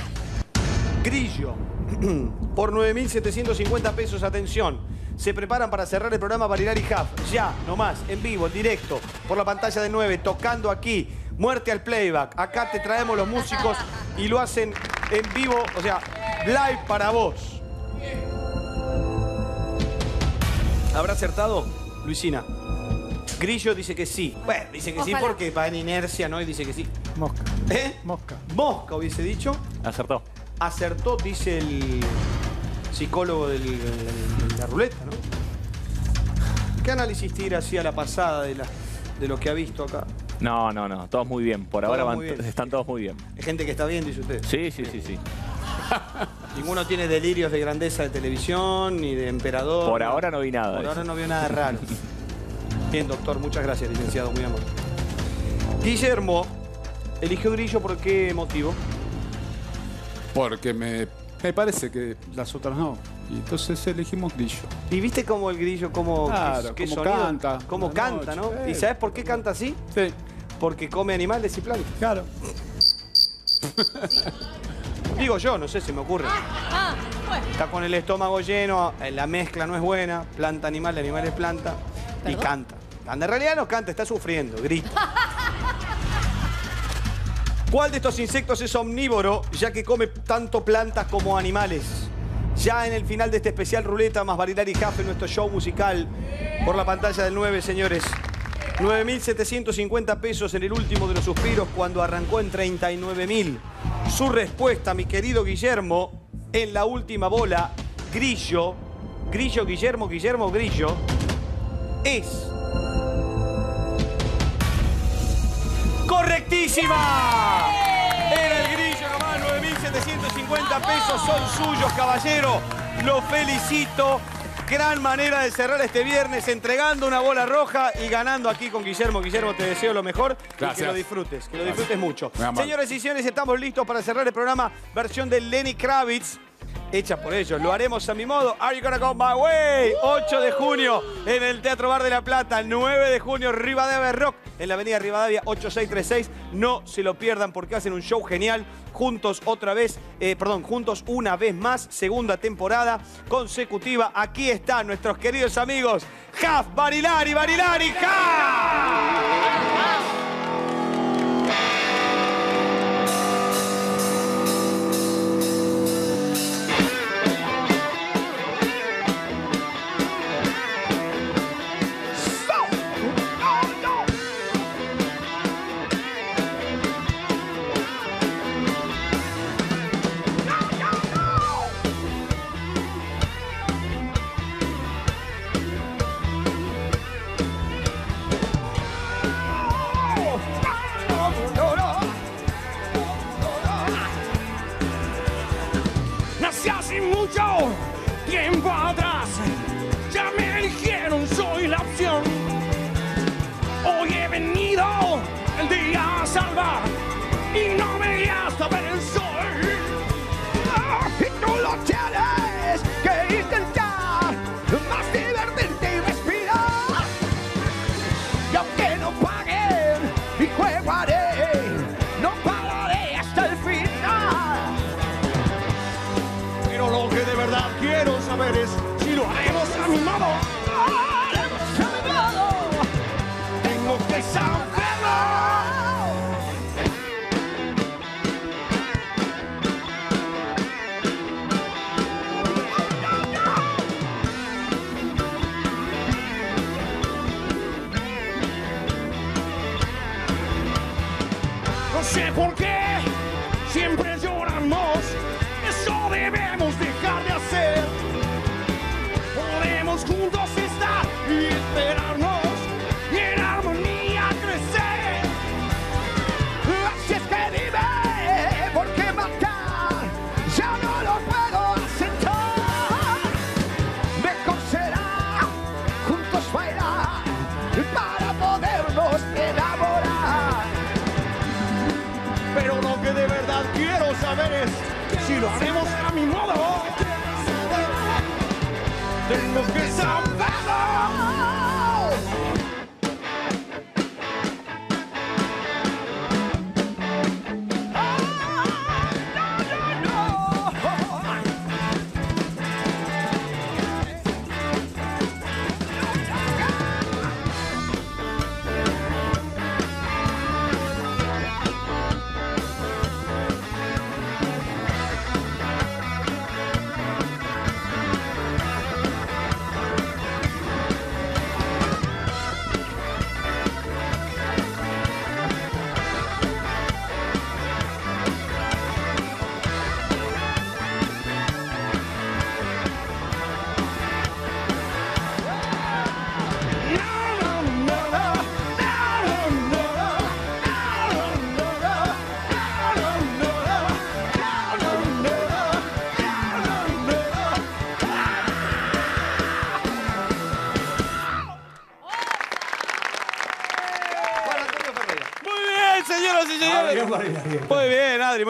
[SPEAKER 2] Grillo. Por 9.750 pesos, atención. Se preparan para cerrar el programa Barilari Hub. Ya, nomás, en vivo, en directo, por la pantalla de 9, tocando aquí. Muerte al playback. Acá te traemos los músicos y lo hacen en vivo, o sea, live para vos. ¿Habrá acertado, Luisina? Grillo dice que sí. Bueno, dice que sí porque va en inercia, ¿no? Y dice que sí.
[SPEAKER 9] Mosca.
[SPEAKER 2] ¿Eh?
[SPEAKER 9] Mosca.
[SPEAKER 2] Mosca hubiese dicho.
[SPEAKER 3] Acertó.
[SPEAKER 2] Acertó, dice el psicólogo del- de la ruleta, ¿no? ¿Qué análisis tira así a la pasada de, la, de lo que ha visto acá?
[SPEAKER 3] No, no, no. Todos muy bien. Por ahora van
[SPEAKER 2] bien.
[SPEAKER 3] están todos muy bien.
[SPEAKER 2] Hay gente que está bien, dice usted.
[SPEAKER 3] Sí, sí, sí, sí.
[SPEAKER 2] Ninguno tiene delirios de grandeza de televisión ni de emperador.
[SPEAKER 3] Por ahora no vi nada.
[SPEAKER 2] Por ahora no vio nada raro. Bien, doctor, muchas gracias, licenciado, muy amable. Guillermo, eligió Grillo por qué motivo?
[SPEAKER 8] Porque me, me parece que las otras no. Y entonces elegimos grillo.
[SPEAKER 2] ¿Y viste cómo el grillo, cómo
[SPEAKER 8] Claro,
[SPEAKER 2] qué, qué
[SPEAKER 8] cómo
[SPEAKER 2] sonido?
[SPEAKER 8] canta.
[SPEAKER 2] Cómo canta,
[SPEAKER 8] noche,
[SPEAKER 2] ¿no?
[SPEAKER 8] eh.
[SPEAKER 2] ¿Y sabes por qué canta así?
[SPEAKER 8] Sí.
[SPEAKER 2] Porque come animales y plantas.
[SPEAKER 8] Claro.
[SPEAKER 2] Digo yo, no sé, se me ocurre.
[SPEAKER 1] Ah, bueno.
[SPEAKER 2] Está con el estómago lleno, eh, la mezcla no es buena, planta animal, animal es planta, y
[SPEAKER 1] ¿Perdón?
[SPEAKER 2] canta. Canta. En realidad no canta, está sufriendo, grita. ¿Cuál de estos insectos es omnívoro, ya que come tanto plantas como animales? Ya en el final de este especial Ruleta más Barilari Huff en nuestro show musical por la pantalla del 9, señores. 9.750 pesos en el último de los suspiros cuando arrancó en 39.000. Su respuesta, mi querido Guillermo, en la última bola, Grillo, Grillo, Guillermo, Guillermo, Grillo, es... ¡Correctísima! Era el grillo nomás, 9.750 pesos son suyos, caballero. Lo felicito. Gran manera de cerrar este viernes entregando una bola roja y ganando aquí con Guillermo. Guillermo, te deseo lo mejor y que
[SPEAKER 8] Gracias.
[SPEAKER 2] lo disfrutes, que lo disfrutes mucho.
[SPEAKER 8] Muy amable.
[SPEAKER 2] Señores y señores, estamos listos para cerrar el programa versión de Lenny Kravitz. Hecha por ellos, lo haremos a mi modo. Are you gonna go my way? 8 de junio en el Teatro Bar de la Plata. 9 de junio, Rivadavia Rock en la avenida Rivadavia 8636. No se lo pierdan porque hacen un show genial. Juntos otra vez, eh, perdón, juntos una vez más, segunda temporada consecutiva. Aquí están nuestros queridos amigos, Jaf, Barilari, Barilari, Jaf.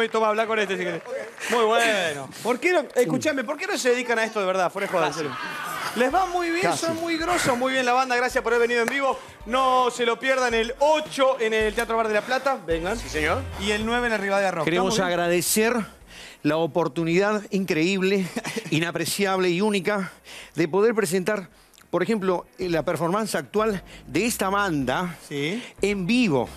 [SPEAKER 2] Toma, habla con este si querés. Muy bueno. ¿Por qué no, escuchame, ¿por qué no se dedican a esto de verdad? Fuera de joda, en serio. Les va muy bien,
[SPEAKER 14] Casi.
[SPEAKER 2] son muy grosos, muy bien la banda. Gracias por haber venido en vivo. No se lo pierdan el 8 en el Teatro Bar de la Plata. Vengan. Sí,
[SPEAKER 14] señor.
[SPEAKER 2] Y el 9 en el Rivadavia Rock.
[SPEAKER 14] Queremos agradecer la oportunidad increíble, inapreciable y única de poder presentar, por ejemplo, la performance actual de esta banda en vivo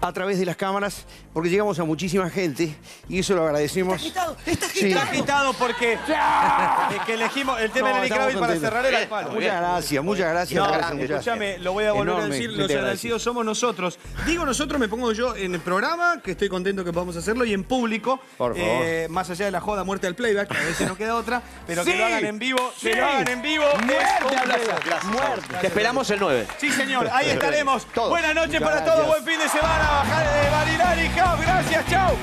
[SPEAKER 14] a través de las cámaras, porque llegamos a muchísima gente y eso lo agradecemos.
[SPEAKER 2] Está
[SPEAKER 14] Sí.
[SPEAKER 2] Está quitado porque es que elegimos el tema
[SPEAKER 14] No,
[SPEAKER 2] de Lenny Kravitz para cerrar el al palo.
[SPEAKER 14] Muchas gracias, muchas gracias.
[SPEAKER 2] No,
[SPEAKER 14] gracias,
[SPEAKER 2] escúchame, lo voy a volver a decir, los agradecidos somos nosotros. Digo nosotros, me pongo yo en el programa, que estoy contento que podamos hacerlo, y en público,
[SPEAKER 14] Por favor.
[SPEAKER 2] eh, más allá de la joda muerte al playback, a veces no queda otra, pero
[SPEAKER 10] Sí,
[SPEAKER 2] que lo hagan en vivo,
[SPEAKER 10] sí.
[SPEAKER 2] que lo hagan en vivo, es
[SPEAKER 10] Muerte
[SPEAKER 2] un placer.
[SPEAKER 10] playback.
[SPEAKER 2] Muerte.
[SPEAKER 10] Te esperamos el 9.
[SPEAKER 2] Sí, señor, ahí estaremos.
[SPEAKER 10] Todos.
[SPEAKER 2] Buenas noches
[SPEAKER 10] Muchas
[SPEAKER 2] para todos,
[SPEAKER 10] gracias.
[SPEAKER 2] buen fin de semana. bajar de Marinari Hub. Gracias, chau.